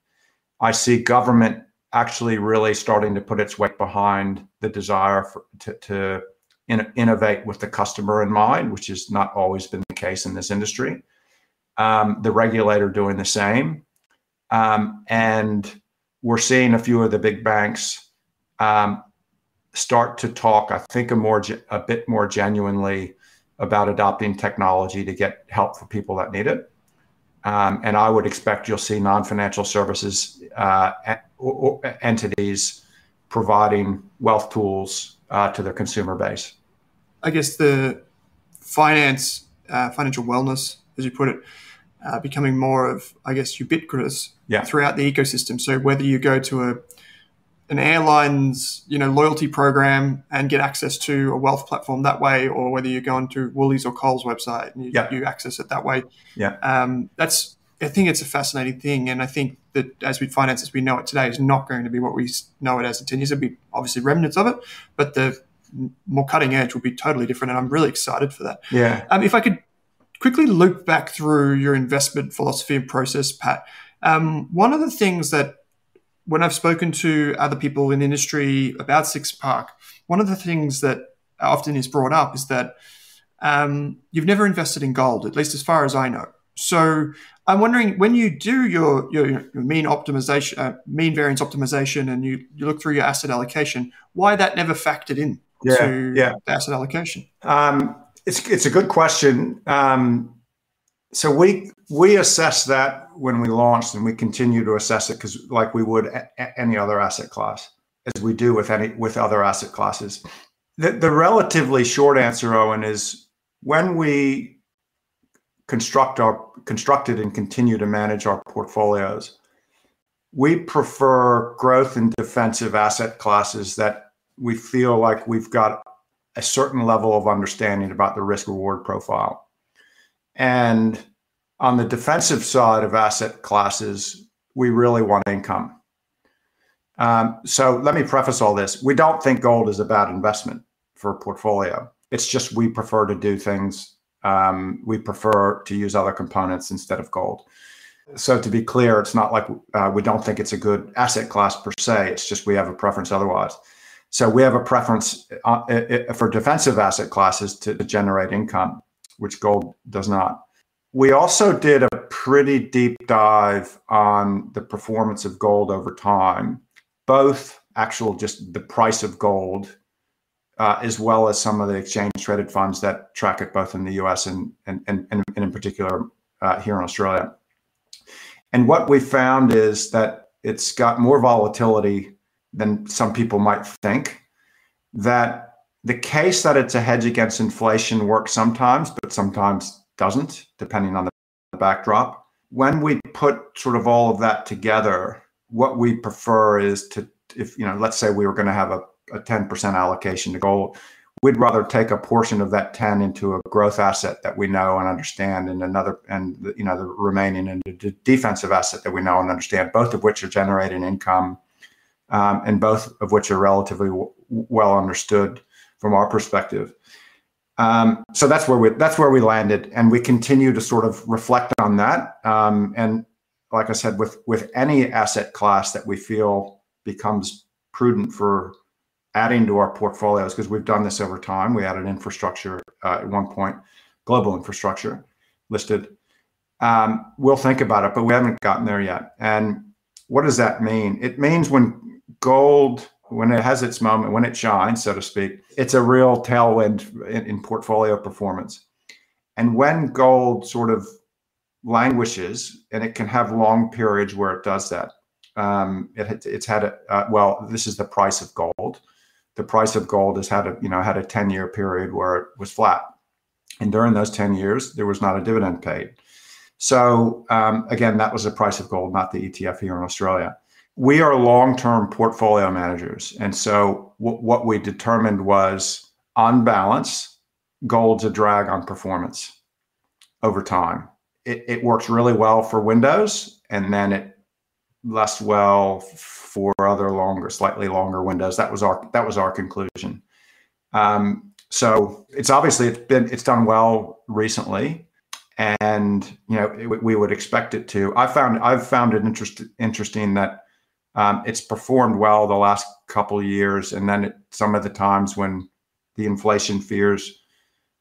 Speaker 3: I see government actually really starting to put its weight behind the desire for, to, to in, innovate with the customer in mind, which has not always been the case in this industry um, the regulator doing the same. Um, and we're seeing a few of the big banks um, start to talk, I think, a more a bit more genuinely about adopting technology to get help for people that need it. Um, and I would expect you'll see non-financial services uh, entities providing wealth tools uh, to their consumer base.
Speaker 2: I guess the finance, uh, financial wellness, as you put it, uh, becoming more of, I guess, ubiquitous
Speaker 3: yeah.
Speaker 2: throughout the ecosystem. So whether you go to a an airline's you know loyalty program and get access to a wealth platform that way, or whether you go onto Woolies or Coles website and you,
Speaker 3: yeah.
Speaker 2: you access it that way,
Speaker 3: yeah,
Speaker 2: um, that's I think it's a fascinating thing, and I think that as we finance as we know it today is not going to be what we know it as in ten years. There'll be obviously remnants of it, but the more cutting edge will be totally different, and I'm really excited for that.
Speaker 3: Yeah.
Speaker 2: Um, if I could quickly loop back through your investment philosophy and process, Pat. Um, one of the things that when I've spoken to other people in the industry about SixPark, one of the things that often is brought up is that um, you've never invested in gold, at least as far as I know. So I'm wondering when you do your your, your mean optimization, uh, mean variance optimization, and you, you look through your asset allocation, why that never factored in
Speaker 3: yeah,
Speaker 2: to
Speaker 3: yeah.
Speaker 2: the asset allocation?
Speaker 3: Um, it's it's a good question. Um, so we we assess that when we launched, and we continue to assess it because, like we would a- any other asset class, as we do with any with other asset classes. The, the relatively short answer, Owen, is when we construct our constructed and continue to manage our portfolios, we prefer growth and defensive asset classes that we feel like we've got a certain level of understanding about the risk reward profile. And on the defensive side of asset classes, we really want income. Um, so let me preface all this. We don't think gold is a bad investment for a portfolio. It's just we prefer to do things, um, we prefer to use other components instead of gold. So to be clear, it's not like uh, we don't think it's a good asset class per se. It's just we have a preference otherwise. So we have a preference uh, for defensive asset classes to generate income, which gold does not. We also did a pretty deep dive on the performance of gold over time, both actual just the price of gold, uh, as well as some of the exchange traded funds that track it both in the US and, and, and, and in particular uh, here in Australia. And what we found is that it's got more volatility than some people might think. That the case that it's a hedge against inflation works sometimes, but sometimes doesn't, depending on the backdrop. When we put sort of all of that together, what we prefer is to, if you know, let's say we were going to have a, a 10% allocation to gold, we'd rather take a portion of that 10 into a growth asset that we know and understand and another and you know the remaining into a defensive asset that we know and understand both of which are generating income um, and both of which are relatively well understood from our perspective. Um, so that's where we that's where we landed, and we continue to sort of reflect on that. Um, and like I said, with with any asset class that we feel becomes prudent for adding to our portfolios, because we've done this over time. We added infrastructure uh, at one point, global infrastructure listed. Um, we'll think about it, but we haven't gotten there yet. And what does that mean? It means when gold, when it has its moment, when it shines, so to speak, it's a real tailwind in, in portfolio performance. And when gold sort of languishes, and it can have long periods where it does that. Um, it, it's had a uh, well. This is the price of gold. The price of gold has had a you know had a ten year period where it was flat, and during those ten years there was not a dividend paid. So um, again, that was the price of gold, not the ETF here in Australia. We are long term portfolio managers, and so what we determined was on balance, gold's a drag on performance over time it, it works really well for Windows, and then it less well for other longer, slightly longer windows. That was our that was our conclusion. Um, so it's obviously it's been it's done well recently, and you know it, we would expect it to. I found I've found it interest, interesting that um, it's performed well the last couple years, and then it, some of the times when the inflation fears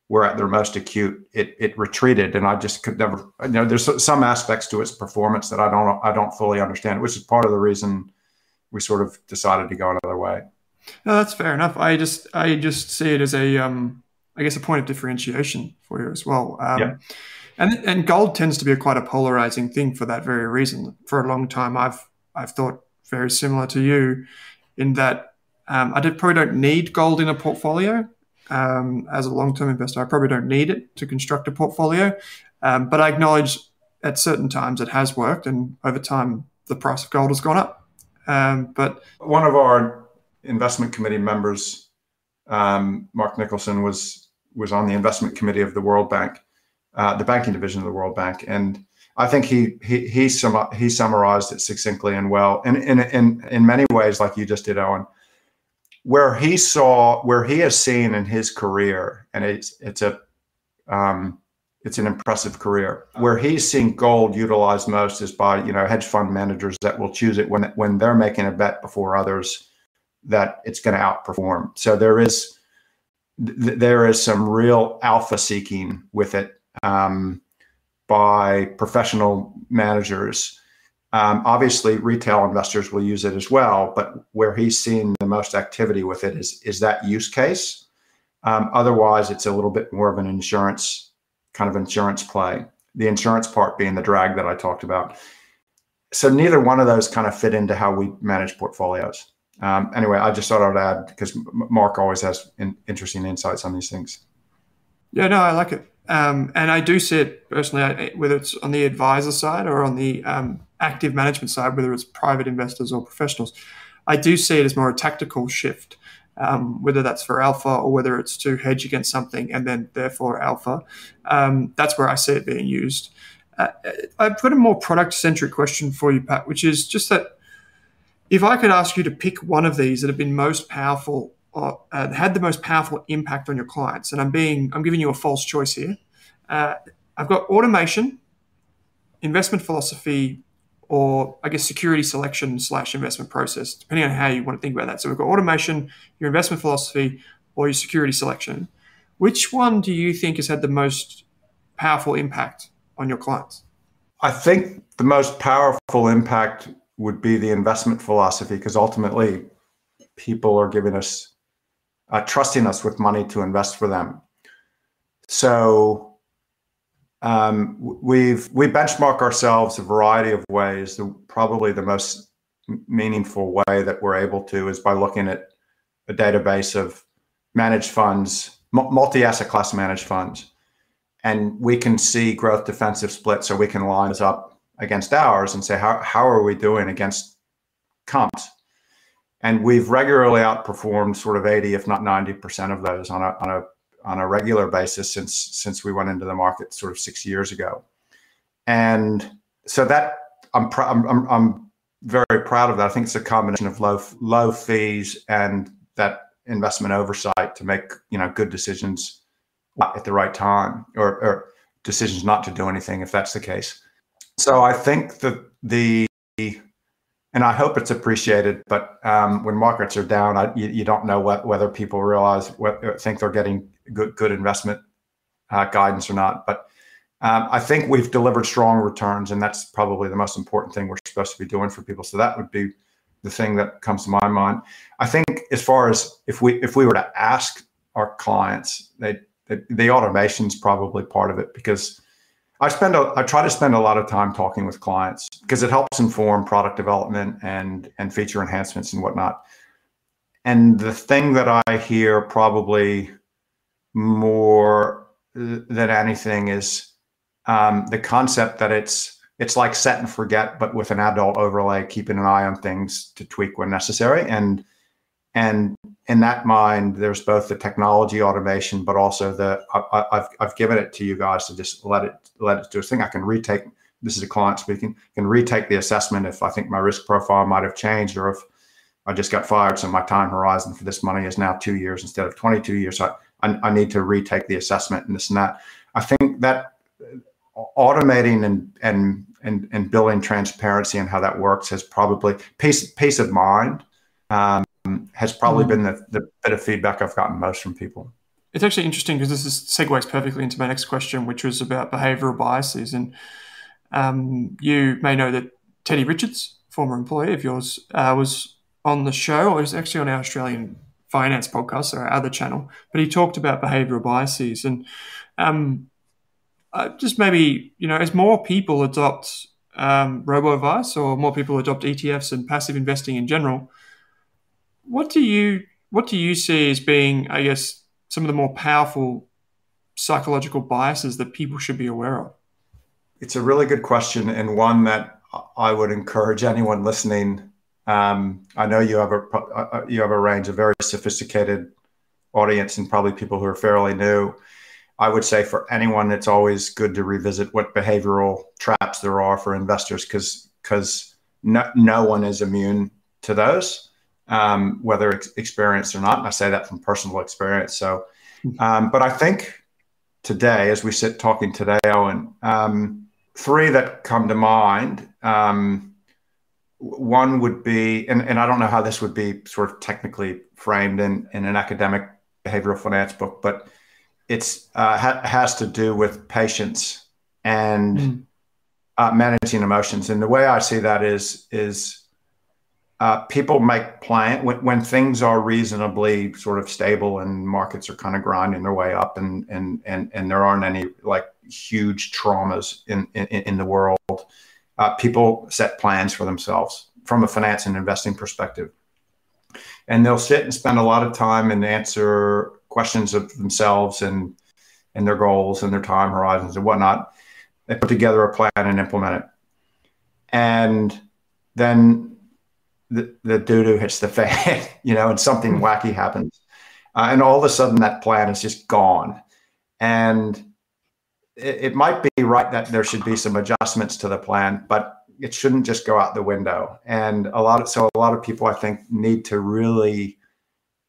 Speaker 3: were at their most acute, it it retreated, and I just could never. You know, there's some aspects to its performance that I don't I don't fully understand, which is part of the reason we sort of decided to go another way.
Speaker 2: No, that's fair enough. I just I just see it as a um, I guess a point of differentiation for you as well. Um, yeah. And and gold tends to be a quite a polarizing thing for that very reason. For a long time, I've I've thought very similar to you, in that um, I did, probably don't need gold in a portfolio um, as a long term investor. I probably don't need it to construct a portfolio, um, but I acknowledge at certain times it has worked, and over time the price of gold has gone up. Um, but
Speaker 3: one of our investment committee members, um, Mark Nicholson, was was on the investment committee of the World Bank, uh, the banking division of the World Bank, and I think he he he, sum, he summarized it succinctly and well, and in in in many ways, like you just did, Owen where he saw where he has seen in his career, and it's it's a um, it's an impressive career. Where he's seen gold utilized most is by you know hedge fund managers that will choose it when when they're making a bet before others that it's going to outperform. So there is th- there is some real alpha seeking with it um, by professional managers um, obviously, retail investors will use it as well, but where he's seen the most activity with it is is that use case. Um, otherwise, it's a little bit more of an insurance kind of insurance play. The insurance part being the drag that I talked about. So neither one of those kind of fit into how we manage portfolios. Um, anyway, I just thought I would add because Mark always has in, interesting insights on these things.
Speaker 2: Yeah, no, I like it, um, and I do see it personally, whether it's on the advisor side or on the um, active management side, whether it's private investors or professionals, I do see it as more a tactical shift, um, whether that's for alpha or whether it's to hedge against something and then therefore alpha. Um, that's where I see it being used. Uh, I've got a more product centric question for you, Pat, which is just that if I could ask you to pick one of these that have been most powerful uh, had the most powerful impact on your clients, and I'm being I'm giving you a false choice here. Uh, I've got automation, investment philosophy, or I guess security selection slash investment process, depending on how you want to think about that. So we've got automation, your investment philosophy, or your security selection. Which one do you think has had the most powerful impact on your clients?
Speaker 3: I think the most powerful impact would be the investment philosophy because ultimately people are giving us, uh, trusting us with money to invest for them. So um, we've we benchmark ourselves a variety of ways. The, probably the most meaningful way that we're able to is by looking at a database of managed funds, multi-asset class managed funds, and we can see growth defensive split. So we can line us up against ours and say how how are we doing against comps? And we've regularly outperformed sort of 80, if not 90% of those on a, on a on a regular basis since since we went into the market sort of six years ago, and so that I'm, I'm, I'm very proud of that. I think it's a combination of low low fees and that investment oversight to make you know good decisions at the right time or, or decisions not to do anything if that's the case. So I think that the and I hope it's appreciated. But um, when markets are down, I, you, you, don't know what, whether people realize what uh, think they're getting good good investment uh, guidance or not. But um, I think we've delivered strong returns, and that's probably the most important thing we're supposed to be doing for people. So that would be the thing that comes to my mind. I think as far as if we if we were to ask our clients, they the, the automation is probably part of it because I spend a, I try to spend a lot of time talking with clients because it helps inform product development and and feature enhancements and whatnot. And the thing that I hear probably more than anything is um, the concept that it's it's like set and forget, but with an adult overlay, keeping an eye on things to tweak when necessary. And and in that mind, there's both the technology automation, but also the I, have I've given it to you guys to just let it let it do its thing. I can retake. This is a client speaking. can retake the assessment if I think my risk profile might have changed, or if I just got fired, so my time horizon for this money is now two years instead of 22 years. So I, I need to retake the assessment and this and that. I think that automating and and and and building transparency and how that works has probably peace peace of mind. Um, has probably mm. been the, the bit of feedback I've gotten most from people.
Speaker 2: It's actually interesting because this is, segues perfectly into my next question, which was about behavioral biases. And um, you may know that Teddy Richards, former employee of yours, uh, was on the show, or was actually on our Australian finance podcast, or our other channel, but he talked about behavioral biases. And um, uh, just maybe, you know, as more people adopt um, robo advice or more people adopt ETFs and passive investing in general, what do you what do you see as being, I guess, some of the more powerful psychological biases that people should be aware of?
Speaker 3: It's a really good question and one that I would encourage anyone listening. Um, I know you have a uh, you have a range of very sophisticated audience and probably people who are fairly new. I would say for anyone, it's always good to revisit what behavioral traps there are for investors because because no, no one is immune to those um, whether ex- experienced or not. And I say that from personal experience. So, um, but I think today, as we sit talking today, Owen, um, three that come to mind. Um, one would be, and, and I don't know how this would be sort of technically framed in, in an academic behavioral finance book, but it's uh, ha- has to do with patience and mm. uh, managing emotions. And the way I see that is is uh, people make plan when, when things are reasonably sort of stable and markets are kind of grinding their way up and and and, and there aren't any like huge traumas in in, in the world uh, people set plans for themselves from a finance and investing perspective. And they'll sit and spend a lot of time and answer questions of themselves and and their goals and their time horizons and whatnot. They put together a plan and implement it. And then the, the doo doo hits the fan, (laughs) you know, and something hmm. wacky happens. Uh, and all of a sudden that plan is just gone. And it, it, might be right that there should be some adjustments to the plan, but it shouldn't just go out the window. And a lot of, so a lot of people I think need to really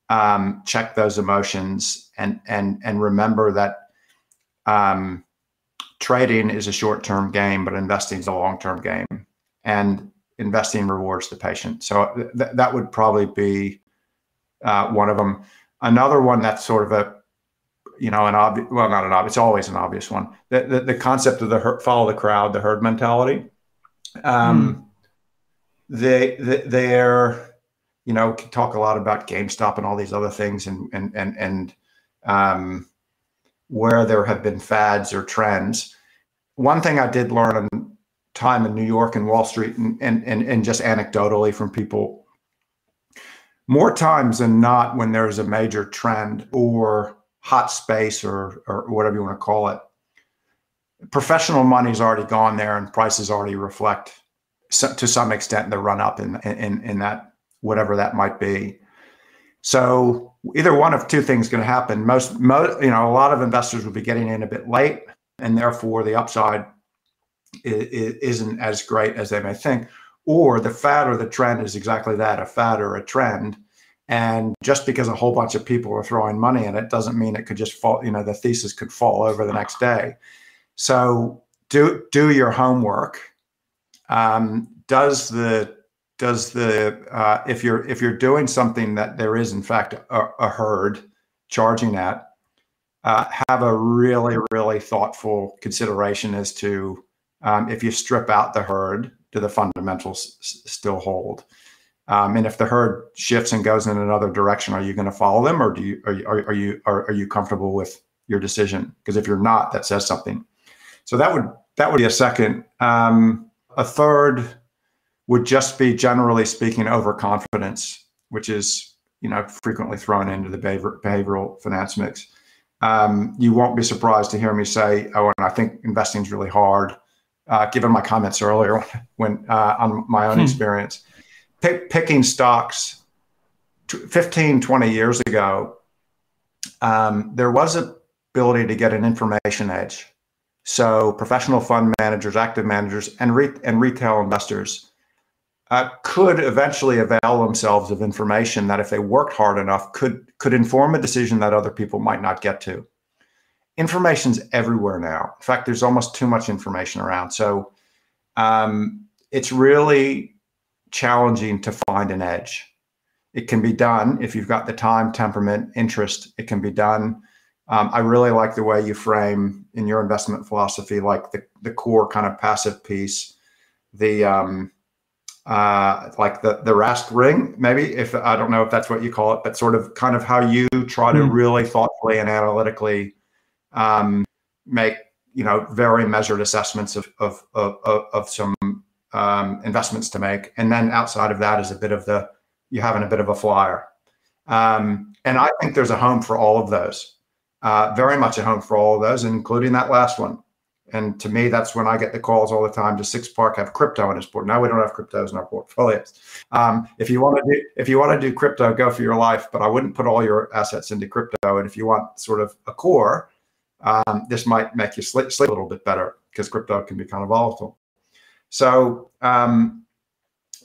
Speaker 3: um, check those emotions and, and, and remember that um, trading is a short-term game, but investing is a long-term game. And investing rewards the patient. So th- that would probably be uh, one of them. Another one that's sort of a, you know, an obvious, well, not an obvious, it's always an obvious one. The, the, the concept of the her- follow the crowd, the herd mentality. Um, mm. They, they, they're, you know, talk a lot about GameStop and all these other things and, and, and, and, um, where there have been fads or trends. One thing I did learn time in New York and Wall Street and, and, and, and just anecdotally from people, more times than not, when there's a major trend or hot space or, or whatever you want to call it, professional money's already gone there and prices already reflect to some extent the run up in, in, in that, whatever that might be. So either one of two things going to happen. Most, most, you know, a lot of investors will be getting in a bit late, and therefore the upside isn't as great as they may think. Or the fad or the trend is exactly that a fad or a trend. And just because a whole bunch of people are throwing money in it doesn't mean it could just fall, you know, the thesis could fall over the next day. So do do your homework. Um, does the does the uh, if you're if you're doing something that there is in fact a, a herd charging at, uh, have a really really thoughtful consideration as to um, if you strip out the herd, do the fundamentals still hold? Um, and if the herd shifts and goes in another direction, are you going to follow them, or do you are, are, are you are, are you comfortable with your decision because if you're not, that says something. So that would that would be a second. Um, a third would just be generally speaking overconfidence, which is you know frequently thrown into the behavior, behavioral finance mix. Um, you won't be surprised to hear me say, "Oh, and I think investing is really hard." Uh, given my comments earlier (laughs) when uh, on my own hmm. experience, Pick, picking stocks 15, 20 years ago, um, there was ability to get an information edge. So professional fund managers, active managers, and, re- and retail investors uh, could eventually avail themselves of information that, if they worked hard enough, could could inform a decision that other people might not get to. Information's everywhere now. In fact, there's almost too much information around. So um, it's really challenging to find an edge. It can be done if you've got the time, temperament, interest. It can be done. Um, I really like the way you frame in your investment philosophy, like the, the core kind of passive piece, the um, uh, like the the Rask ring, maybe if I don't know if that's what you call it, but sort of kind of how you try to mm. really thoughtfully and analytically um, make you know very measured assessments of of of, of some um, investments to make, and then outside of that is a bit of the you having a bit of a flyer. Um, and I think there's a home for all of those, uh, very much a home for all of those, including that last one. And to me, that's when I get the calls all the time. Does SixPark have crypto in its port? Now we don't have cryptos in our portfolios. Um, if you want to do if you want to do crypto, go for your life. But I wouldn't put all your assets into crypto. And if you want sort of a core, um, this might make you sleep, sleep a little bit better because crypto can be kind of volatile. So um,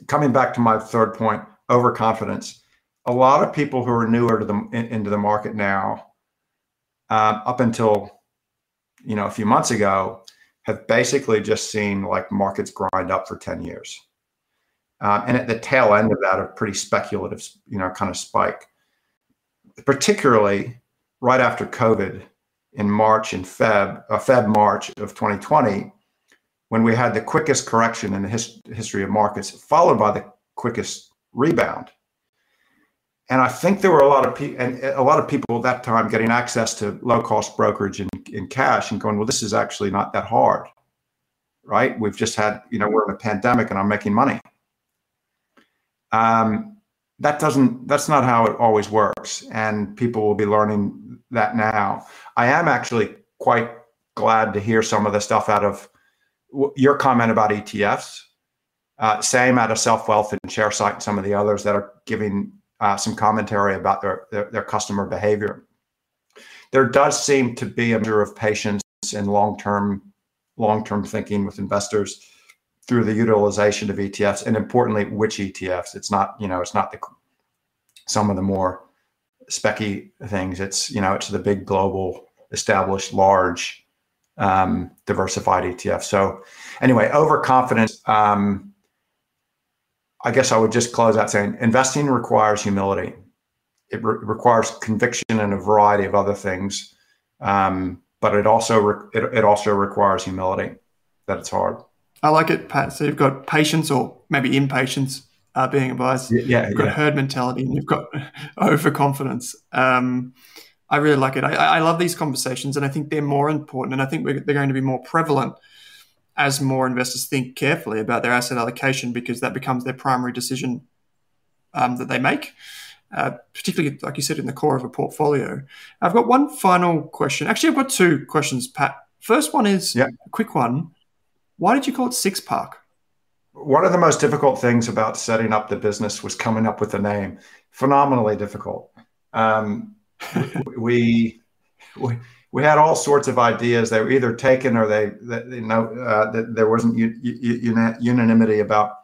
Speaker 3: coming back to my third point, overconfidence. A lot of people who are newer to the in, into the market now, uh, up until you know a few months ago, have basically just seen like markets grind up for ten years, uh, and at the tail end of that, a pretty speculative, you know, kind of spike. Particularly right after COVID in March and Feb, uh, Feb March of 2020, when we had the quickest correction in the his, history of markets, followed by the quickest rebound. And I think there were a lot of people and a lot of people at that time getting access to low cost brokerage in, in cash and going, well, this is actually not that hard, right? We've just had, you know, we're in a pandemic and I'm making money. Um, that doesn't, that's not how it always works. And people will be learning that now. I am actually quite glad to hear some of the stuff out of your comment about ETFs uh, same out of SelfWealth and Sharesight and some of the others that are giving uh, some commentary about their, their, their customer behavior. There does seem to be a measure of patience and long term long term thinking with investors through the utilization of ETFs, and importantly, which ETFs. It's not you know it's not the some of the more specky things. It's you know it's the big global established large um, diversified ETF. So anyway, overconfidence. Um, I guess I would just close out saying investing requires humility. It re- requires conviction and a variety of other things, um, but it also it, it also requires humility. That it's hard.
Speaker 2: I like it, Pat. So you've got patience or maybe impatience uh, being advised.
Speaker 3: Yeah, yeah
Speaker 2: you've got
Speaker 3: yeah.
Speaker 2: herd mentality and you've got (laughs) overconfidence. Um, I really like it. I, I, love these conversations, and I think they're more important, and I think they're going to be more prevalent as more investors think carefully about their asset allocation because that becomes their primary decision um, that they make, uh, particularly, like you said, in the core of a portfolio. I've got one final question. Actually, I've got two questions, Pat. First one is yeah. a quick one. Why did you call it SixPark?
Speaker 3: One of the most difficult things about setting up the business was coming up with a name. Phenomenally difficult. Um, (laughs) we, we we had all sorts of ideas. They were either taken or they, they you know, uh, there wasn't unanimity about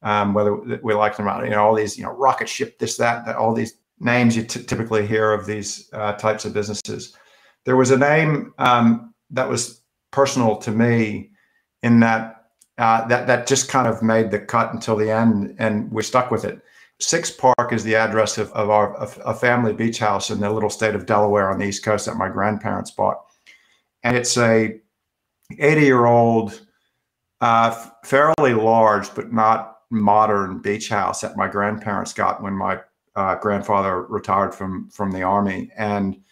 Speaker 3: um, whether we liked them or not. You know, all these, you know, rocket ship, this, that, that all these names you typically hear of these uh, types of businesses. There was a name um, that was personal to me in that uh, that that just kind of made the cut until the end, and we stuck with it. SixPark is the address of, of our of a family beach house in the little state of Delaware on the East Coast that my grandparents bought. And it's a 80 year old, uh, fairly large, but not modern beach house that my grandparents got when my uh, grandfather retired from, from the army. And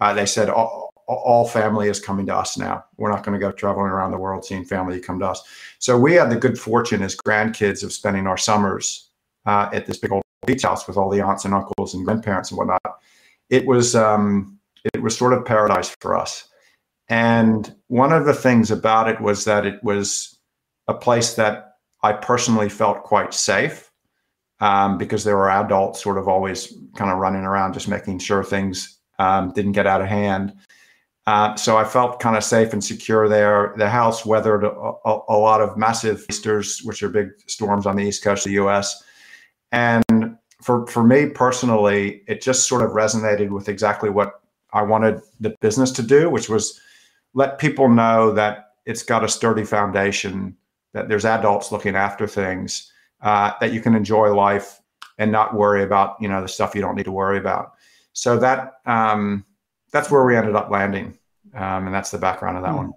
Speaker 3: uh, they said all, all family is coming to us now. We're not going to go traveling around the world seeing family come to us. So we had the good fortune as grandkids of spending our summers uh, at this big old beach house with all the aunts and uncles and grandparents and whatnot. It was um, it was sort of paradise for us. And one of the things about it was that it was a place that I personally felt quite safe um, because there were adults sort of always kind of running around just making sure things um, didn't get out of hand. Uh, so I felt kind of safe and secure there. The house weathered a, a, a, lot of massive easters, which are big storms on the east coast of the U.S. And for for me personally, it just sort of resonated with exactly what I wanted the business to do, which was let people know that it's got a sturdy foundation, that there's adults looking after things, uh, that you can enjoy life and not worry about you know the stuff you don't need to worry about. So that um, that's where we ended up landing, um, and that's the background of that mm. one.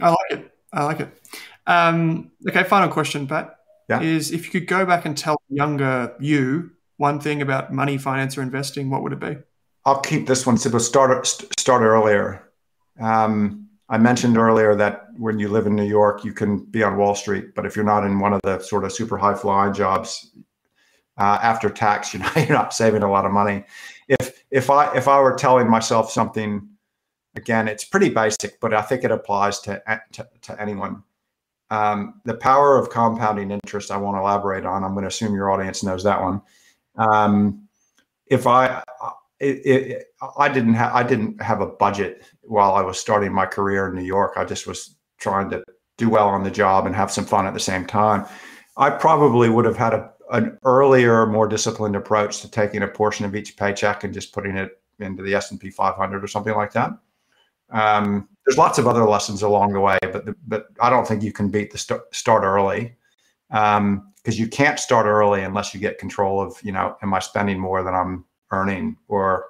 Speaker 2: I like it. I like it. Um, okay, final question, Pat. Yeah. Is if you could go back and tell younger you one thing about money, finance, or investing, what would it be?
Speaker 3: I'll keep this one simple. Start start earlier. Um, I mentioned earlier that when you live in New York, you can be on Wall Street, but if you're not in one of the sort of super high flying jobs, uh, after tax, (laughs) you know, you're not saving a lot of money. If I if I were telling myself something, again, it's pretty basic, but I think it applies to to, to anyone. Um, the power of compounding interest. I won't elaborate on. I'm going to assume your audience knows that one. Um, if I it, it, I didn't have I didn't have a budget while I was starting my career in New York. I just was trying to do well on the job and have some fun at the same time. I probably would have had a, an earlier, more disciplined approach to taking a portion of each paycheck and just putting it into the S and P 500 or something like that. Um, there's lots of other lessons along the way, but the, but I don't think you can beat the st- start early. Because um, you can't start early unless you get control of you know, am I spending more than I'm earning? Or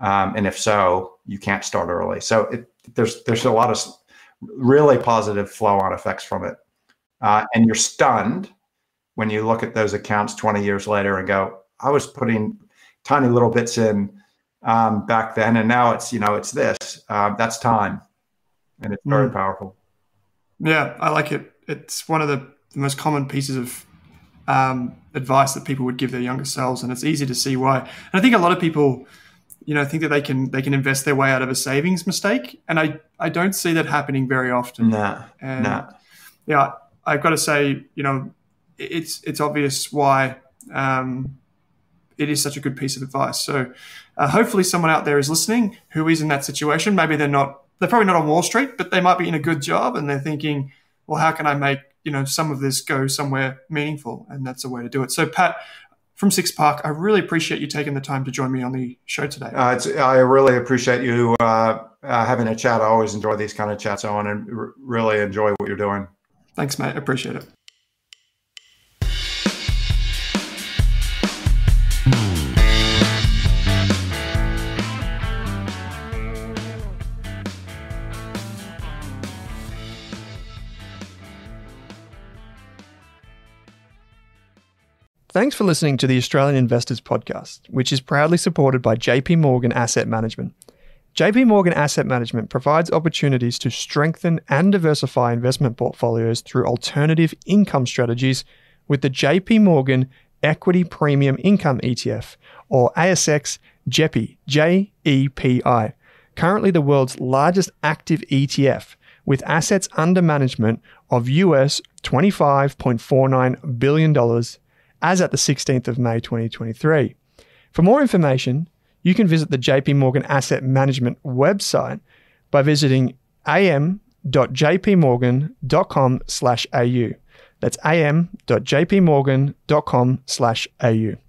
Speaker 3: um, and if so you can't start early. So it, there's there's a lot of really positive flow on effects from it. Uh, and you're stunned when you look at those accounts 20 years later and go i was putting tiny little bits in um, back then and now it's you know it's this uh, that's time and it's very mm. powerful
Speaker 2: yeah i like it it's one of the, the most common pieces of um, advice that people would give their younger selves, and it's easy to see why. And I think a lot of people, you know, think that they can they can invest their way out of a savings mistake, and I I don't see that happening very often.
Speaker 3: Nah, and nah.
Speaker 2: Yeah, I've got to say, you know, it's it's obvious why um, it is such a good piece of advice. So, uh, hopefully, someone out there is listening who is in that situation. Maybe they're not. They're probably not on Wall Street, but they might be in a good job, and they're thinking, "Well, how can I make you know some of this go somewhere meaningful, and that's a way to do it. So, Pat, from SixPark, I really appreciate you taking the time to join me on the show today.
Speaker 3: Uh, I really appreciate you uh, uh, having a chat. I always enjoy these kind of chats, Owen, and r- really enjoy what you're doing.
Speaker 2: Thanks, mate. Appreciate it. Thanks for listening to the Australian Investors Podcast, which is proudly supported by JP Morgan Asset Management. JP Morgan Asset Management provides opportunities to strengthen and diversify investment portfolios through alternative income strategies with the JP Morgan Equity Premium Income ETF, or ASX JEPI, J-E-P-I, currently the world's largest active ETF with assets under management of US $25.49 billion as at the 16th of May 2023. For more information, you can visit the JP Morgan Asset Management website by visiting am.jpmorgan.com/au. That's am.jpmorgan.com/au.